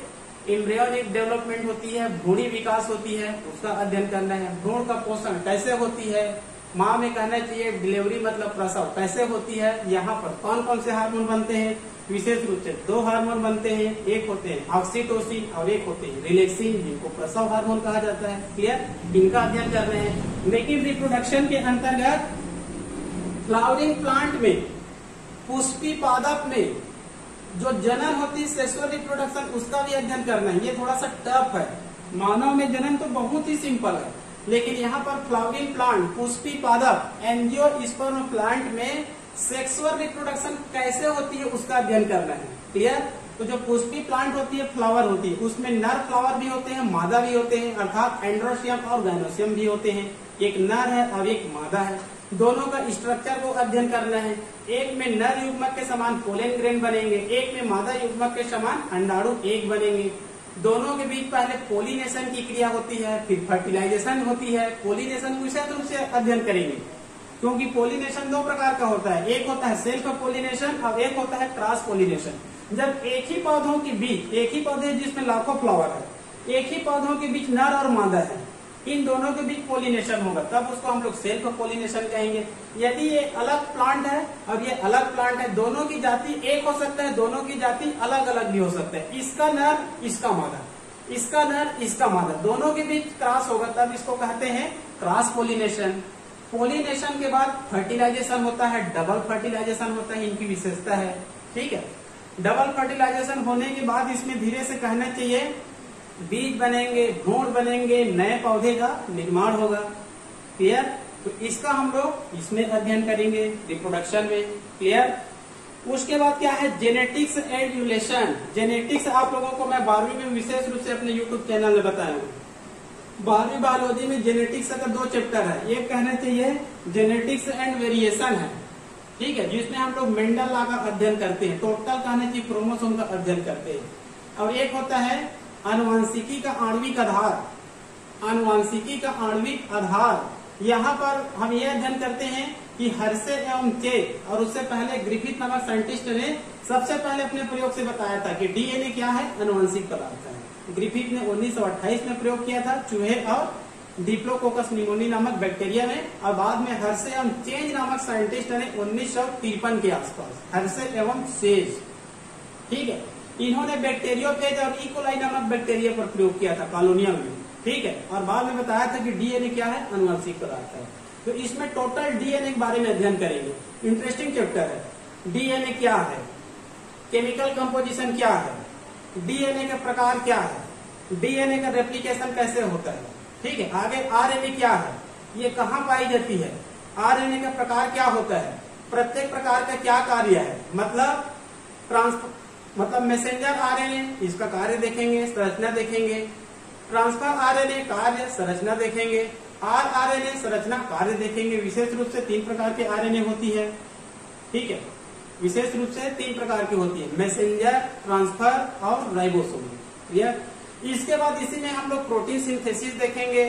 इम्ब्रियोनिक डेवलपमेंट होती है, भ्रूणी विकास होती है, उसका अध्ययन करना है। भ्रूण का पोषण कैसे होती है? माँ में कहना चाहिए डिलीवरी मतलब प्रसव कैसे होती है? यहाँ पर कौन कौन से हार्मोन बनते हैं? विशेष रूप से दो हार्मोन बनते हैं, एक होते हैं ऑक्सीटोसिन और एक होते हैं रिलेक्सिन जिनको प्रसव हार्मोन कहा जाता है। क्लियर इनका अध्ययन कर रहे हैं। लेकिन रिप्रोडक्शन के अंतर्गत फ्लावरिंग प्लांट में, पुष्पी पादप में जो जनन होती है सेक्सुअल रिप्रोडक्शन उसका भी अध्ययन करना है। ये थोड़ा सा टफ है। मानव में जनन तो बहुत ही सिंपल है। लेकिन यहाँ पर फ्लावरिंग प्लांट, पुष्पी पादप एनजियो स्पर्म प्लांट में सेक्सुअल रिप्रोडक्शन कैसे होती है उसका अध्ययन करना है। क्लियर तो जो पुष्पी प्लांट होती है, फ्लावर होती है, उसमें नर फ्लावर भी होते हैं, मादा भी होते हैं, अर्थात एंड्रोशियम और गाइनोशियम भी होते हैं। एक नर है और एक मादा है। दोनों का स्ट्रक्चर को अध्ययन करना है। एक में नर युग्मक के समान पोलेन ग्रेन बनेंगे, एक में मादा युग्मक के समान अंडाणु एक बनेंगे। दोनों के बीच पहले पोलिनेशन की क्रिया होती है, फिर फर्टिलाइजेशन होती है। पोलिनेशन विशेष रूप से अध्ययन करेंगे। क्योंकि पोलिनेशन दो प्रकार का होता है। एक होता है सेल्फ पोलिनेशन और एक होता है क्रॉस पोलिनेशन जब एक ही पौधों के बीच, एक ही पौधे जिसमें लाखों फ्लावर है, एक ही पौधों के बीच नर और मादा है इन दोनों के बीच पोलिनेशन होगा। तब उसको हम लोग सेल्फ पोलिनेशन कहेंगे। यदि ये अलग प्लांट है और ये अलग प्लांट है, दोनों की जाति एक हो सकता है, दोनों की जाति अलग अलग भी हो सकता है। इसका नर, इसका मादा। इसका नर, इसका मादा। दोनों के बीच क्रॉस होगा, तब इसको कहते हैं क्रॉस पोलिनेशन पोलिनेशन के बाद फर्टिलाइजेशन होता है डबल फर्टिलाइजेशन होता है, इनकी विशेषता है। ठीक है? डबल फर्टिलाइजेशन होने के बाद इसमें धीरे से कहना चाहिए बीज बनेंगे भ्रूण बनेंगे, नए पौधे का निर्माण होगा। क्लियर तो इसका हम लोग इसमें अध्ययन करेंगे रिप्रोडक्शन में। क्लियर उसके बाद क्या है? जेनेटिक्स एंड यूलेशन जेनेटिक्स आप लोगों को मैं बारहवीं में विशेष रूप से अपने यूट्यूब चैनल में बताया हूँ। बारहवीं बायोलॉजी में जेनेटिक्स का दो चैप्टर है, एक कहना चाहिए जेनेटिक्स एंड वेरिएशन है। ठीक है? जिसमें हम लोग मेंडल ला का अध्ययन करते हैं। टोटल कहना चाहिए क्रोमोसोम का अध्ययन करते हैं। और एक होता है अनुवांशिकी का आणविक आधार। अनुवांशिकी का आणविक आधार। यहाँ पर हम ये अध्ययन करते हैं कि हर्षे एवं चेक और उससे पहले ग्रिफिथ नामक साइंटिस्ट ने सबसे पहले अपने प्रयोग से बताया था कि डीएनए क्या है अनुवांशिक पदार्थ है। ग्रिफिथ ने 1928 में प्रयोग किया था, चूहे और डिप्लोकोकस निमोनी नामक बैक्टीरिया में और बाद में हर्षे एवं चेंज नामक साइंटिस्ट ने उन्नीस सौ तिरपन के आसपास, हर्षे एवं सेज। ठीक है? इन्होंने बैक्टीरियोफेज और इकोलाई नामक बैक्टीरिया पर प्रयोग किया था कॉलोनिया में। ठीक है? और बाद में बताया था कि डीएनए क्या है? अनुवांशिक पदार्थ है। तो इसमें टोटल डीएनए के बारे में अध्ययन करेंगे। इंटरेस्टिंग चैप्टर है। डीएनए क्या है? केमिकल कंपोजिशन क्या है? डीएनए का प्रकार क्या है? डीएनए का रेप्लीकेशन कैसे होता है? ठीक है? आगे आरएनए क्या है? ये कहाँ पाई जाती है? आरएनए का प्रकार क्या होता है? प्रत्येक प्रकार का क्या कार्य है? मतलब ट्रांसफ़र मतलब मैसेंजर आरएनए इसका कार्य देखेंगे, संरचना देखेंगे। ट्रांसफ़र आरएनए कार्य, संरचना देखेंगे। आर आरएनए संरचना, कार्य देखेंगे। विशेष रूप से तीन प्रकार के आरएनए होती है। ठीक है? विशेष रूप से तीन प्रकार की होती है। मैसेंजर ट्रांसफ़र और राइबोसोम क्लियर इसके बाद इसी में हम लोग प्रोटीन सिंथेसिस देखेंगे।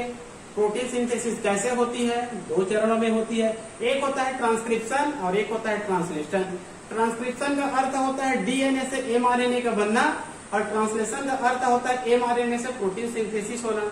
प्रोटीन सिंथेसिस कैसे होती है? दो चरणों में होती है। एक होता है ट्रांसक्रिप्शन और एक होता है ट्रांसलेशन ट्रांसक्रिप्शन का अर्थ होता है डीएनए से एमआरएनए का बनना और ट्रांसलेशन का अर्थ होता है एमआरएनए से प्रोटीन सिंथेसिस होना।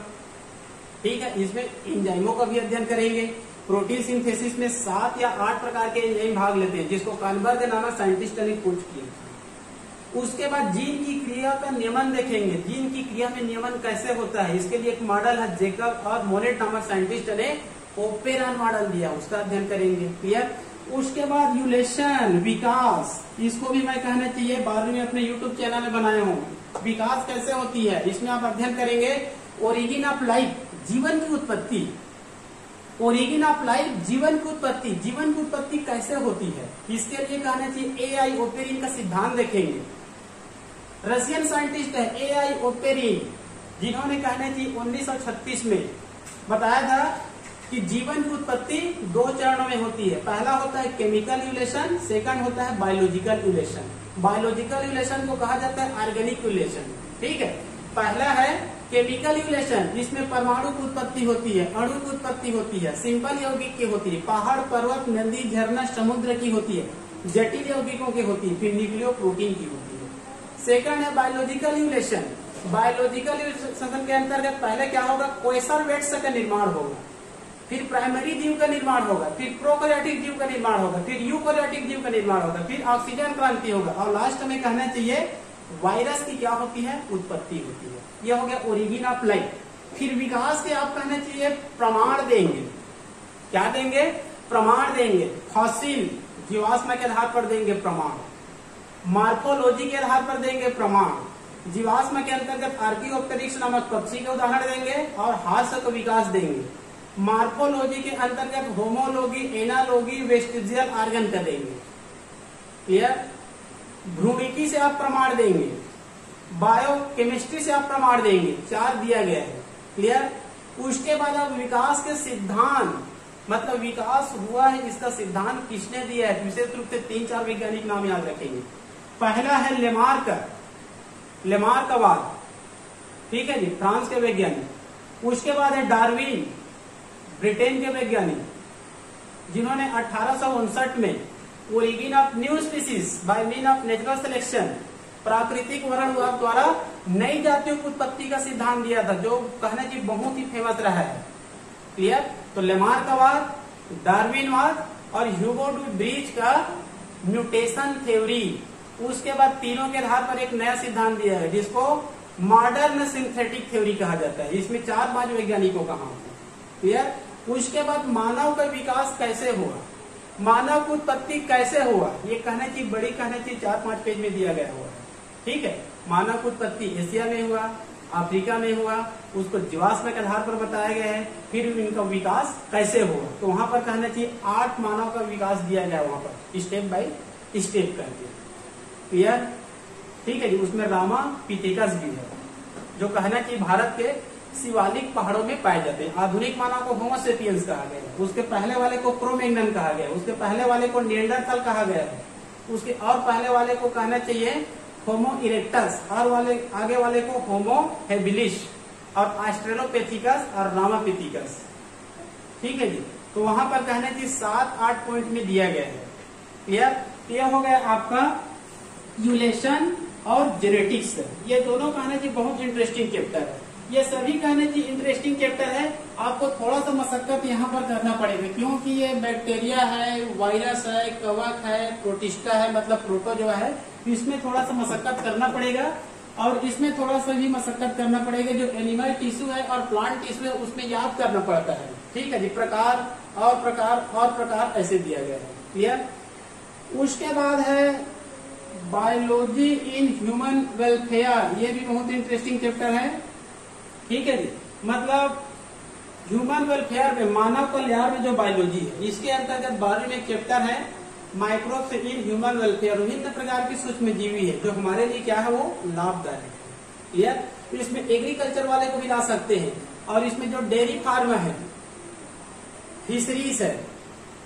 ठीक है, इसमें इंजाइमों का भी अध्ययन करेंगे। प्रोटीन सिंथेसिस में सात या आठ प्रकार के एंजाइम भाग लेते हैं, जिसको कानबर्ग नामक साइंटिस्ट ने खोज किया। उसके बाद जीन की क्रिया का नियमन देखेंगे। जीन की क्रिया में नियमन कैसे होता है, इसके लिए एक मॉडल है जेकब और मोनेट नामक साइंटिस्ट ने ओपेरान मॉडल दिया, उसका अध्ययन करेंगे। क्लियर? उसके बाद यूलेशन विकास। इसको भी मैं कहना चाहिए बारहवीं में अपने यूट्यूब चैनल में बनाया हूँ। विकास कैसे होती है? इसमें आप अध्ययन करेंगे। ओरिजिन ऑफ़ लाइफ जीवन की उत्पत्ति। ओरिजिन ऑफ़ लाइफ जीवन की उत्पत्ति। जीवन की उत्पत्ति कैसे होती है? इसके लिए कहना चाहिए ए आई ओपेरिन का सिद्धांत देखेंगे। रशियन साइंटिस्ट है ए आई ओपेरिन जिन्होंने कहना चाहिए उन्नीस सौ छत्तीस में बताया था कि जीवन की उत्पत्ति दो चरणों में होती है। पहला होता है केमिकल यूलेशन सेकंड होता है बायोलॉजिकल यूलेशन बायोलॉजिकल यूलेशन को कहा जाता है ऑर्गेनिक यूलेशन ठीक है? पहला है केमिकल यूलेशन जिसमें परमाणु की उत्पत्ति होती है, अणु की उत्पत्ति होती है, सिंपल यौगिक की होती है, पहाड़, पर्वत, नदी, झरना, समुद्र की होती है, जटिल यौगिकों की होती है, फिर न्यूक्लियो, प्रोटीन की होती है। सेकंड है बायोलॉजिकल यूलेशन बायोलॉजिकल यूलेशन के अंतर्गत पहले क्या होगा? कोएसरवेट्स का निर्माण होगा। फिर प्राइमरी जीव का निर्माण होगा, फिर प्रोकैरियोटिक जीव का निर्माण होगा, फिर यूकैरियोटिक जीव का निर्माण होगा, फिर ऑक्सीजन क्रांति होगा। और लास्ट में कहना चाहिए वायरस की क्या होती है? उत्पत्ति होती है। यह हो गया ओरिजिन ऑफ़ लाइफ फिर विकास के आप कहना चाहिए, प्रमाण देंगे। क्या देंगे? प्रमाण देंगे। फॉसिल जीवाश्म के आधार पर देंगे प्रमाण। मार्कोलॉजी के आधार पर देंगे प्रमाण। जीवाश्म के अंतर्गत आर्कियोप्टेरिक्स नामक पक्षी के उदाहरण देंगे और हास्य का विकास देंगे। मार्कोलॉजी के अंतर्गत होमोलॉगी, एनालॉगी, वेस्टिजियल आर्गन का देंगे। क्लियर भ्रूणिकी से आप प्रमाण देंगे। बायो केमिस्ट्री से आप प्रमाण देंगे। चार दिया गया है। क्लियर उसके बाद आप विकास के सिद्धांत मतलब विकास हुआ है, इसका सिद्धांत किसने दिया है? विशेष रूप से तीन चार वैज्ञानिक नाम याद रखेंगे। पहला है लेमार्क लेमार्कवाद। ठीक है जी? फ्रांस के वैज्ञानिक। उसके बाद है डार्विन। ब्रिटेन के वैज्ञानिक, जिन्होंने अठारह सौ उनसठ में origin of new species by mean of natural selection प्राकृतिक वर्ण द्वारा नई जातियों की उत्पत्ति का सिद्धांत दिया था, जो कहना चाहिए बहुत ही फ़ेमस रहा है। क्लियर तो लेमार का वाद डार्विनवाद और ह्यूगो डू ब्रिज का म्यूटेशन थ्योरी उसके बाद तीनों के आधार पर एक नया सिद्धांत दिया है, जिसको मॉडर्न सिंथेटिक थ्योरी कहा जाता है। इसमें चार पाँच वैज्ञानिकों का है। क्लियर? उसके बाद मानव का विकास कैसे हुआ? मानव उत्पत्ति कैसे हुआ? ये कहना चाहिए बड़ी कहना चाहिए चार पाँच पेज में दिया गया हुआ है। ठीक है? मानव उत्पत्ति एशिया में हुआ, अफ्रीका में हुआ, उसको जीवाश्म के आधार पर बताया गया है, फिर इनका विकास कैसे हुआ? तो वहाँ पर कहना चाहिए आठ मानव का विकास दिया गया वहाँ पर। स्टेप बाय स्टेप करके। क्लियर? ठीक है जी, उसमें रामा पिथिकस भी है, जो कहना चाहिए भारत के शिवालिक पहाड़ों में पाए जाते हैं। आधुनिक मानव को होमोसेपियंस कहा गया है। उसके पहले वाले को क्रोमेगन कहा गया है। उसके पहले वाले को नियंडरथल कहा गया है। उसके और पहले वाले को कहना चाहिए होमो इरेक्टस और वाले, आगे वाले को होमो हेबिलिश और आस्ट्रेलोपेथिकस और रामापिथिकस ठीक है जी? तो वहाँ पर कहना चाहिए सात, आठ पॉइंट में दिया गया है। क्लियर यह हो गया आपका? यूलेशन और जेनेटिक्स ये दोनों कहना चाहिए बहुत इंटरेस्टिंग चैप्टर है। ये सभी कहने की इंटरेस्टिंग चैप्टर है। आपको थोड़ा सा मशक्कत यहाँ पर करना पड़ेगा, क्योंकि ये बैक्टीरिया है वायरस है, कवक है प्रोटिस्टा है मतलब प्रोटो जो है, इसमें थोड़ा सा मशक्कत करना पड़ेगा। और इसमें थोड़ा सा भी मशक्कत करना पड़ेगा, जो एनिमल टिश्यू है और प्लांट टिश्यू है, उसमें याद करना पड़ता है। ठीक है जी, प्रकार और प्रकार और प्रकार ऐसे दिया गया है। क्लियर उसके बाद है बायोलॉजी इन ह्यूमन वेलफेयर ये भी बहुत इंटरेस्टिंग चैप्टर है। ठीक है जी? मतलब ह्यूमन वेलफेयर में, मानव कल्याण में जो बायोलॉजी है, इसके अंतर्गत बारहवीं में चैप्टर है माइक्रोब्स इन ह्यूमन वेलफेयर विभिन्न प्रकार की सूक्ष्म जीवी है, जो हमारे लिए क्या है, वो लाभदायक है। क्लियर तो इसमें एग्रीकल्चर वाले को भी ला सकते हैं, और इसमें जो डेयरी फार्म है फिशरीज है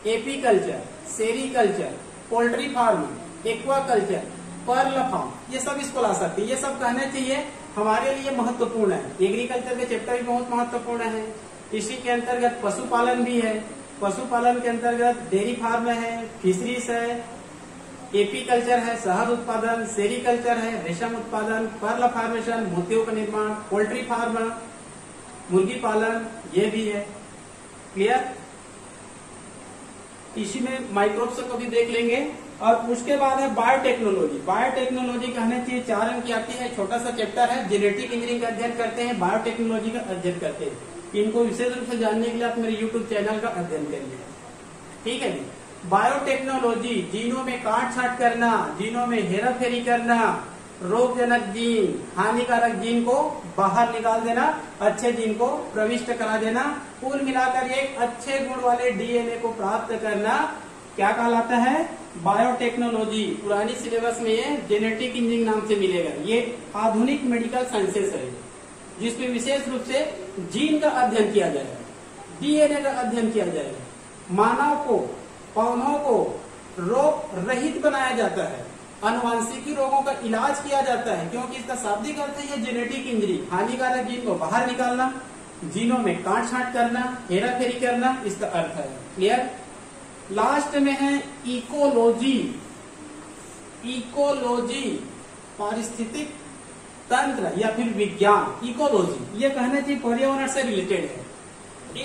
apiculture sericulture poultry farm aquaculture pearl farm ये सब इसको ला सकते हैं। ये सब कहना चाहिए हमारे लिए महत्वपूर्ण है। एग्रीकल्चर के चैप्टर भी बहुत महत्वपूर्ण है। इसी के अंतर्गत पशुपालन भी है। पशुपालन के अंतर्गत डेयरी फार्म है फिशरीज है एपी कल्चर है, शहद उत्पादन सेरीकल्चर है, रेशम उत्पादन पर्ल फार्मेशन मोतियों का निर्माण पोल्ट्री फार्म मुर्गी पालन, ये भी है। क्लियर इसी में माइक्रोब्स को भी देख लेंगे। और उसके बाद है बायोटेक्नोलॉजी बायोटेक्नोलॉजी कहने चाहिए चार अंक आती है छोटा सा चैप्टर है जेनेटिक इंजीनियरिंग का अध्ययन करते हैं बायोटेक्नोलॉजी का अध्ययन करते हैं. इनको विशेष रूप से जानने के लिए आप मेरे यूट्यूब चैनल का अध्ययन करिए. ठीक है जी? बायोटेक्नोलॉजी जीनों में काट छाट करना, जीनों में हेरा फेरी करना, रोगजनक जीन, हानिकारक जीन को बाहर निकाल देना, अच्छे जीन को प्रविष्ट करा देना, कुल मिलाकर एक अच्छे गुण वाले डीएनए को प्राप्त करना क्या कहलाता है? बायोटेक्नोलॉजी पुरानी सिलेबस में जेनेटिक इंजीनियरिंग नाम से मिलेगा। ये आधुनिक मेडिकल साइंसेस है। जिसमें विशेष रूप से जीन का अध्ययन किया जाएगा डीएनए का अध्ययन किया जाएगा मानव को, पौधों को रोग रहित बनाया जाता है। अनुवांशिकी रोगों का इलाज किया जाता है, क्योंकि इसका शाब्दिक अर्थ है जेनेटिक इंजरी हानिकारक जीन को बाहर निकालना जीनों में काट छाट करना हेरा फेरी करना, इसका अर्थ है। क्लियर लास्ट में है इकोलॉजी। इकोलॉजी, पारिस्थितिक तंत्र या फिर विज्ञान, इकोलॉजी। ये कहना चाहिए पर्यावरण से रिलेटेड है।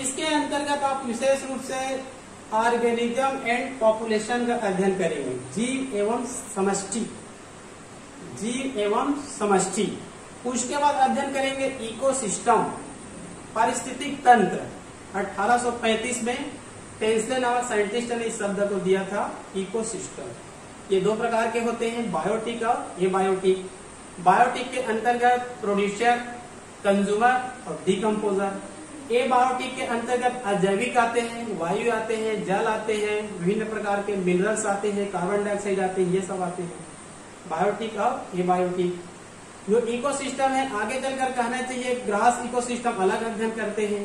इसके अंतर्गत आप विशेष रूप से ऑर्गेनिज्म एंड पॉपुलेशन का अध्ययन करेंगे। जीव एवं समष्टि। जीव एवं समष्टि। उसके बाद अध्ययन करेंगे इकोसिस्टम, पारिस्थितिक तंत्र। 1835 में टेंसले नामक साइंटिस्ट ने इस शब्द को दिया था इकोसिस्टम ये दो प्रकार के होते हैं बायोटिक और एबायोटिक बायोटिक के अंतर्गत प्रोड्यूसर कंज्यूमर और डिकम्पोजर ए बायोटिक के अंतर्गत अजैविक आते हैं, वायु आते हैं, जल आते हैं, विभिन्न प्रकार के मिनरल्स आते हैं कार्बन डाइऑक्साइड आते हैं, ये सब आते हैं। बायोटिक और ए बायोटिक जो इकोसिस्टम है, आगे चलकर कहना चाहिए ग्रास इकोसिस्टम अलग अध्ययन करते हैं।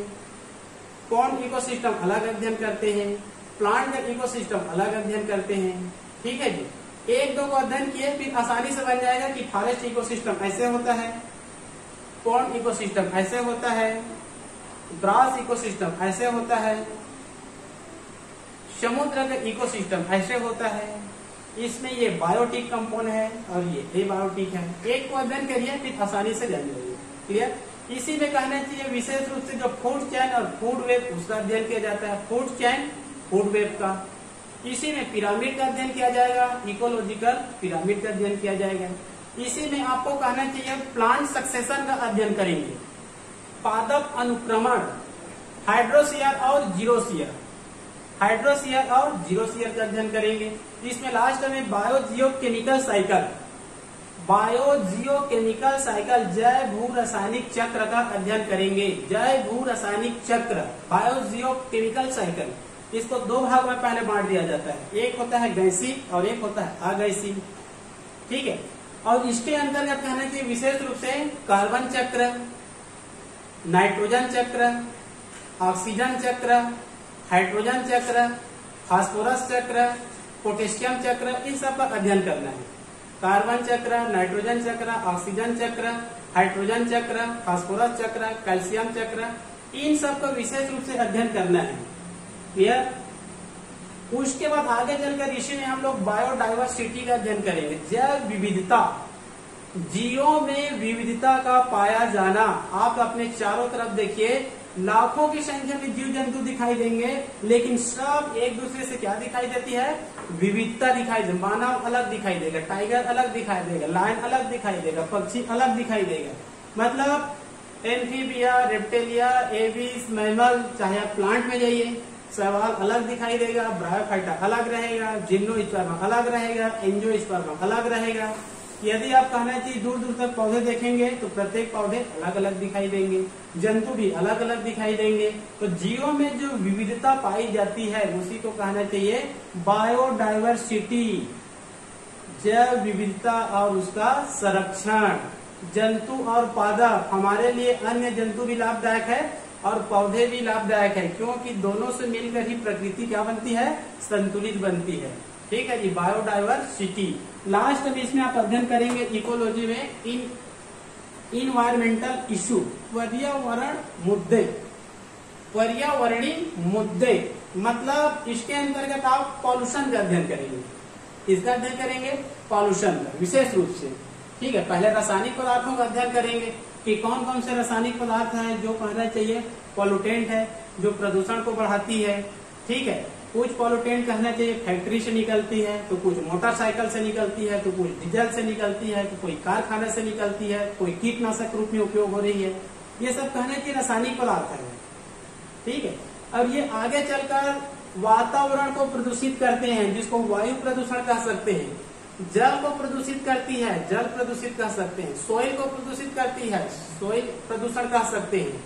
कौन इकोसिस्टम अलग अध्ययन करते हैं? प्लांट का इकोसिस्टम अलग अध्ययन करते हैं, ठीक है जी? एक दो को अध्ययन किए, फिर आसानी से बन जाएगा कि फॉरेस्ट इकोसिस्टम ऐसे होता है कौन इकोसिस्टम ऐसे होता है ग्रास इकोसिस्टम ऐसे होता है, समुद्र का इकोसिस्टम ऐसे होता है। इसमें ये बायोटिक कंपाउंड है और ये ए बायोटिक है। एक को अध्ययन करिए, फिर आसानी से जान जाइए क्लियर इसी में कहना चाहिए, विशेष रूप से जो फ़ूड चैन और फ़ूड वेब उसका अध्ययन किया जाता है। फ़ूड चैन फ़ूड वेब का। इसी में पिरामिड का अध्ययन किया जाएगा इकोलॉजिकल पिरामिड का अध्ययन किया जाएगा। इसी में आपको कहना चाहिए प्लांट सक्सेशन का अध्ययन करेंगे। पादप अनुक्रमण हाइड्रोसियर और जीरोसियर हाइड्रोसियर और जीरोसियर का अध्ययन करेंगे। इसमें लास्ट में biogeochemical cycle biogeochemical cycle जय भू रासायनिक चक्र का अध्ययन करेंगे। जय भू रासायनिक चक्र, बायोजियो केमिकल साइकिल। इसको दो भाग में पहले बांट दिया जाता है। एक होता है गैसी और एक होता है अगैसी ठीक है? और इसके अंतर्गत कहना चाहिए विशेष रूप से कार्बन चक्र, नाइट्रोजन चक्र, ऑक्सीजन चक्र, हाइड्रोजन चक्र, फास्फोरस चक्र, पोटेशियम चक्र, इन सब का अध्ययन करना है। कार्बन चक्र, नाइट्रोजन चक्र, ऑक्सीजन चक्र, हाइड्रोजन चक्र, फास्फोरस चक्र, कैल्शियम चक्र, इन सब का विशेष रूप से अध्ययन करना है। क्लियर उसके बाद आगे चलकर इसी में हम लोग बायोडाइवर्सिटी का अध्ययन करेंगे। जैव विविधता। जीवों में विविधता का पाया जाना। आप अपने चारों तरफ़ देखिए, लाखों की संख्या में जीव जंतु दिखाई देंगे, लेकिन सब एक दूसरे से क्या दिखाई देती है? विविधता दिखाई दे, मानव अलग दिखाई देगा टाइगर अलग दिखाई देगा लाइन अलग दिखाई देगा, पक्षी अलग दिखाई देगा। मतलब एम्फीबिया रेप्टेलिया एविस मैमल चाहे आप प्लांट में जाइए सवाल अलग दिखाई देगा ब्रायोफाइटा अलग रहेगा जिम्नो अलग रहेगा एंजो अलग रहेगा। यदि आप कहना चाहिए दूर दूर तक पौधे देखेंगे तो प्रत्येक पौधे अलग अलग दिखाई देंगे, जंतु भी अलग अलग दिखाई देंगे। तो जीवों में जो विविधता पाई जाती है, उसी को कहना चाहिए बायोडाइवर्सिटी, जैव विविधता और उसका संरक्षण। जंतु और पादप हमारे लिए अन्य जंतु भी लाभदायक है और पौधे भी लाभदायक है, क्योंकि दोनों से मिलकर ही प्रकृति क्या बनती है? संतुलित बनती है। ठीक है जी बायोडाइवर्सिटी लास्ट में इसमें आप अध्ययन करेंगे इकोलॉजी में इन इन्वायरमेंटल इशू पर्यावरण मुद्दे. पर्यावरणीय मुद्दे. मतलब इसके अंतर्गत आप पॉल्यूशन का अध्ययन करेंगे. इसका अध्ययन करेंगे पॉल्यूशन का, विशेष रूप से. ठीक है, पहले रासायनिक पदार्थों का अध्ययन करेंगे कि कौन कौन से रासायनिक पदार्थ हैं जो कहना चाहिए पॉल्यूटेंट है, जो प्रदूषण को बढ़ाती है. ठीक है कुछ पॉल्यूटेंट कहना चाहिए, फैक्ट्री से निकलती है तो कुछ मोटरसाइकिल से निकलती है तो कुछ डीजल से निकलती है तो कोई कारखाने से निकलती है, कोई कीटनाशक रूप में उपयोग हो रही है। ये सब कहना चाहिए रासायनिक पदार्थ है। ठीक है? अब ये आगे चलकर वातावरण को प्रदूषित करते हैं, जिसको वायु प्रदूषण कह सकते हैं। जल को प्रदूषित करती है, जल प्रदूषित कह सकते हैं। सोइल को प्रदूषित करती है सोइल प्रदूषण कह सकते हैं।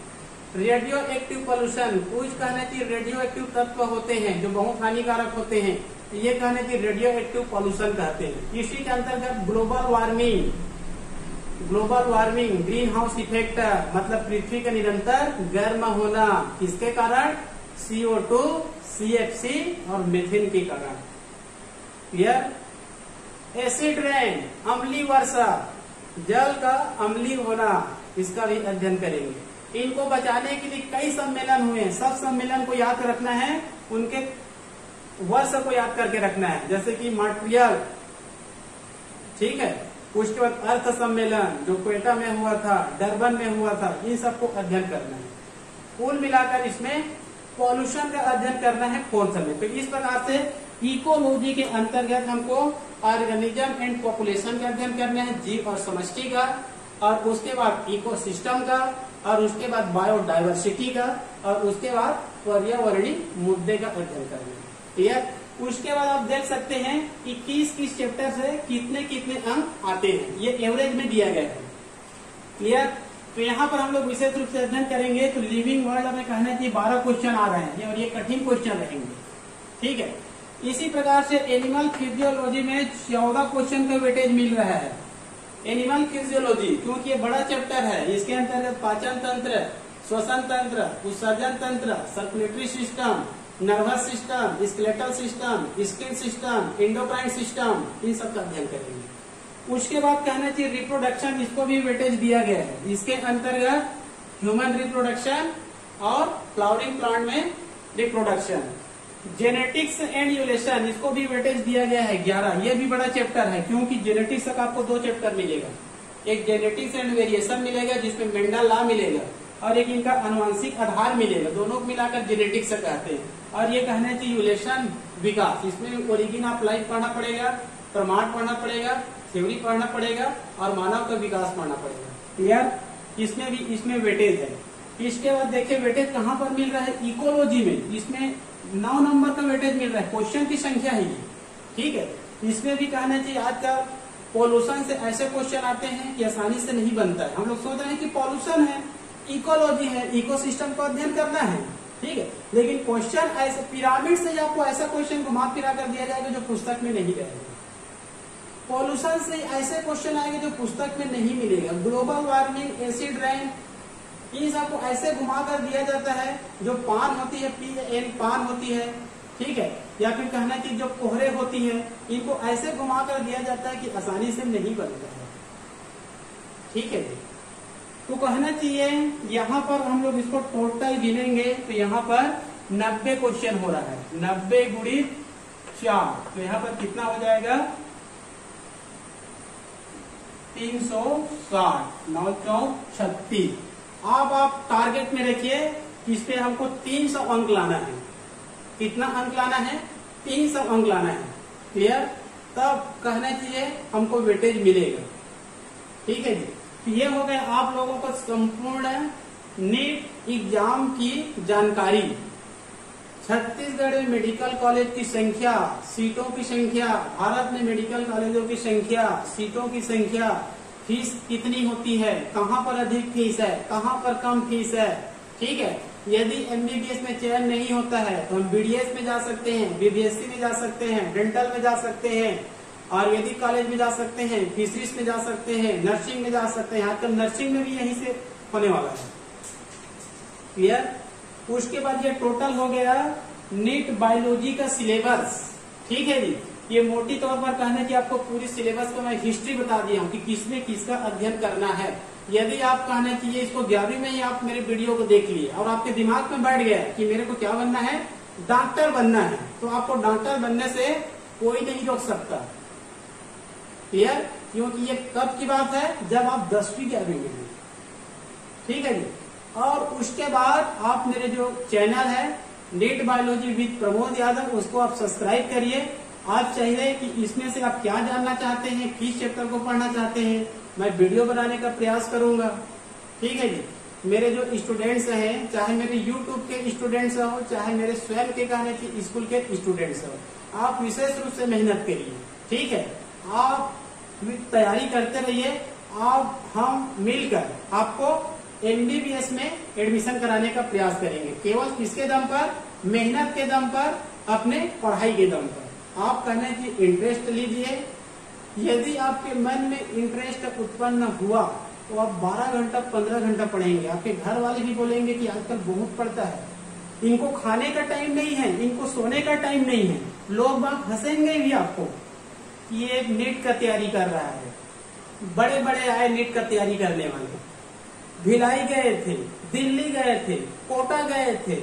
रेडियो एक्टिव पोल्यूशन कुछ कहने की रेडियो एक्टिव तत्व होते हैं, जो बहुत हानिकारक होते हैं ये कहने की रेडियो एक्टिव पॉल्यूशन कहते हैं। इसी के अंतर्गत global warming global warming greenhouse effect मतलब पृथ्वी का निरंतर गर्म होना, किसके कारण? CO two C F C और मेथिन के कारण। क्लियर एसिड रेन अम्ली वर्षा, जल का अम्ली होना, इसका भी अध्ययन करेंगे। इनको बचाने के लिए कई सम्मेलन हुए हैं। सब सम्मेलन को याद रखना है, उनके वर्ष को याद करके रखना है। जैसे कि मॉन्ट्रियल, ठीक है? उसके बाद अर्थ सम्मेलन, जो क्वेटा में हुआ था, डरबन में हुआ था, इन सबको अध्ययन करना है। कुल मिलाकर इसमें पॉल्यूशन का अध्ययन करना है फोर्थ में? तो इस प्रकार से इकोलॉजी के अंतर्गत हमको ऑर्गेनिज्म एंड पॉपुलेशन का अध्ययन करना है, जीव और समष्टि का। और उसके बाद इकोसिस्टम का, और उसके बाद बायोडाइवर्सिटी का, और उसके बाद पर्यावरणीय मुद्दे का अध्ययन करना क्लियर उसके बाद आप देख सकते हैं कि किस किस चैप्टर से कितने कितने अंक आते हैं। ये एवरेज में दिया गया है। क्लियर तो यहाँ पर हम लोग विशेष रूप से अध्ययन करेंगे तो लिविंग वर्ल्ड में कहना चाहिए बारह क्वेश्चन आ रहे हैं, और ये कठिन क्वेश्चन रहेंगे। ठीक है? इसी प्रकार से एनिमल फिजियोलॉजी में चौदह क्वेश्चन का वेटेज मिल रहा है। एनिमल फिजियोलॉजी क्योंकि ये बड़ा चैप्टर है। इसके अंतर्गत पाचन तंत्र, श्वसन तंत्र, उत्सर्जन तंत्र circulatory system nervous system skeletal system skin system endocrine system इन सब का अध्ययन करेंगे। उसके बाद कहना चाहिए रिप्रोडक्शन इसको भी वेटेज दिया गया है। इसके अंतर्गत ह्यूमन रिप्रोडक्शन और फ्लावरिंग प्लांट में रिप्रोडक्शन जेनेटिक्स एंड यूलेशन इसको भी वेटेज दिया गया है, ग्यारह। ये भी बड़ा चैप्टर है, क्योंकि जेनेटिक्स तक आपको दो चैप्टर मिलेगा। एक जेनेटिक्स एंड वेरिएशन मिलेगा, जिसमें मेंडल लॉ मिलेगा, और एक इनका अनुवांशिक आधार मिलेगा। दोनों को मिलाकर जेनेटिक्स कहते हैं। और ये कहना चाहिए यूलेशन विकास, इसमें ओरिजिन ऑफ़ लाइफ पढ़ना पड़ेगा, प्रमाण पढ़ना पड़ेगा थ्योरी पढ़ना पड़ेगा, और मानव का विकास पढ़ना पड़ेगा। क्लियर इसमें भी, इसमें वेटेज है। इसके बाद देखिए वेटेज कहाँ पर मिल रहा है? इकोलॉजी में। इसमें नौ नंबर का वेटेज मिल रहा है। क्वेश्चन की संख्या है ये। ठीक है? इसमें भी कहना चाहिए, आज का पॉल्यूशन से ऐसे क्वेश्चन आते हैं कि आसानी से नहीं बनता है। हम लोग सोच रहे हैं कि पॉल्यूशन है, इकोलॉजी है, इकोसिस्टम का अध्ययन करना है। ठीक है? लेकिन क्वेश्चन ऐसे, पिरामिड से आपको ऐसा क्वेश्चन घुमा फिरा कर दिया जाएगा जो पुस्तक में नहीं रहेगा पॉल्यूशन से ऐसे क्वेश्चन आएँगे जो पुस्तक में नहीं मिलेगा। ग्लोबल वार्मिंग, एसिड रेन इन सबको ऐसे घुमा कर दिया जाता है, जो पान होती है पी एन पान होती है, ठीक है? या फिर कहना कि जो कोहरे होती है, इनको ऐसे घुमा कर दिया जाता है कि आसानी से नहीं बनता है ठीक है जी? तो कहना चाहिए, यहाँ पर हम लोग इसको टोटल गिनेंगे तो यहाँ पर नब्बे क्वेश्चन हो रहा है। नब्बे गुड़ी चार तो यहाँ पर कितना हो जाएगा? तीन सौ साठ, नौ चौक छत्तीस। अब आप टारगेट में रखिए इस पे हमको तीन सौ अंक लाना है। कितना अंक लाना है? तीन सौ अंक लाना है। क्लियर तब कहना चाहिए, हमको वेटेज मिलेगा। ठीक है जी? तो ये हो गया आप लोगों को संपूर्ण नीट एग्ज़ाम की जानकारी। छत्तीसगढ़ में मेडिकल कॉलेज की संख्या सीटों की संख्या, भारत में मेडिकल कॉलेजों की संख्या सीटों की संख्या फ़ीस कितनी होती है? कहाँ पर अधिक फ़ीस है? कहाँ पर कम फ़ीस है? ठीक है? यदि एमबीबीएस में चयन नहीं होता है तो हम बीडीएस में जा सकते हैं बीबीएससी में जा सकते हैं डेंटल में जा सकते हैं आयुर्वेदिक कॉलेज में जा सकते हैं फिशरीज में जा सकते हैं नर्सिंग में जा सकते हैं, आजकल नर्सिंग में भी यहीं से होने वाला है। क्लियर उसके बाद ये टोटल हो गया नीट बायोलॉजी का सिलेबस ठीक है जी? ये मोटी तौर पर कहने की आपको पूरी सिलेबस को मैं हिस्ट्री बता दिया हूँ कि किसमें किसका अध्ययन करना है। यदि आप कहना चाहिए इसको ग्यारहवीं में ही आप मेरे वीडियो को देख लिए और आपके दिमाग में बैठ गया कि मेरे को क्या बनना है, डॉक्टर बनना है तो आपको डॉक्टर बनने से कोई नहीं रोक सकता। क्लियर? क्योंकि ये कब की बात है? जब आप दसवीं ग्यारहवीं में ठीक है जी? और उसके बाद आप मेरे जो चैनल है, NEET biology with Pramod Yadav, उसको आप सब्सक्राइब करिए। आप चाहिए कि इसमें से आप क्या जानना चाहते हैं, किस चैप्टर को पढ़ना चाहते हैं, मैं वीडियो बनाने का प्रयास करूँगा। ठीक है जी? मेरे जो स्टूडेंट्स हैं, चाहे मेरे यूट्यूब के स्टूडेंट्स हो, चाहे मेरे स्वयं के कहने के स्कूल के स्टूडेंट्स हो, आप विशेष रूप से मेहनत करिए। ठीक है? आप तैयारी करते रहिए। आप, हम मिलकर आपको एमबीबीएस में एडमिशन कराने का प्रयास करेंगे। केवल किसके दम पर, मेहनत के दम पर, अपने पढ़ाई के दम पर। आप कहने की इंटरेस्ट लीजिए। यदि आपके मन में इंटरेस्ट उत्पन्न हुआ तो आप 12 घंटा 15 घंटा पढ़ेंगे। आपके घर वाले भी बोलेंगे कि आजकल बहुत पढ़ता है। इनको खाने का टाइम नहीं है, इनको सोने का टाइम नहीं है। लोग बात हंसेंगे भी आपको ये नीट का तैयारी कर रहा है। बड़े बड़े आए नीट का तैयारी करने वाले। भिलाई गए थे, दिल्ली गए थे, कोटा गए थे।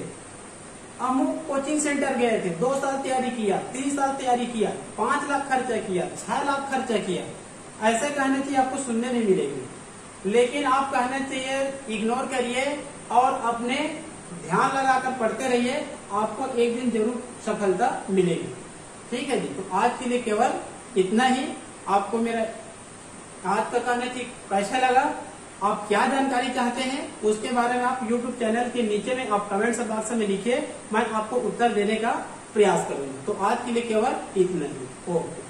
अमुक कोचिंग सेंटर गए थे, दो साल तैयारी किया, तीन साल तैयारी किया, पाँच लाख खर्चा किया, छह लाख खर्चा किया। ऐसे कहने चाहिए आपको सुनने नहीं मिलेगी। लेकिन आप कहने चाहिए इग्नोर करिए और अपने ध्यान लगाकर पढ़ते रहिए, आपको एक दिन ज़रूर सफलता मिलेगी। ठीक है जी तो आज के लिए केवल इतना ही। आपको मेरा आज का कहना चाहिए कैसा लगा। आप क्या जानकारी चाहते हैं, उसके बारे में आप YouTube चैनल के नीचे में, आप कमेंट बॉक्स में लिखिए, मैं आपको उत्तर देने का प्रयास करूँगा। तो आज के लिए केवल इतना ही। ओके।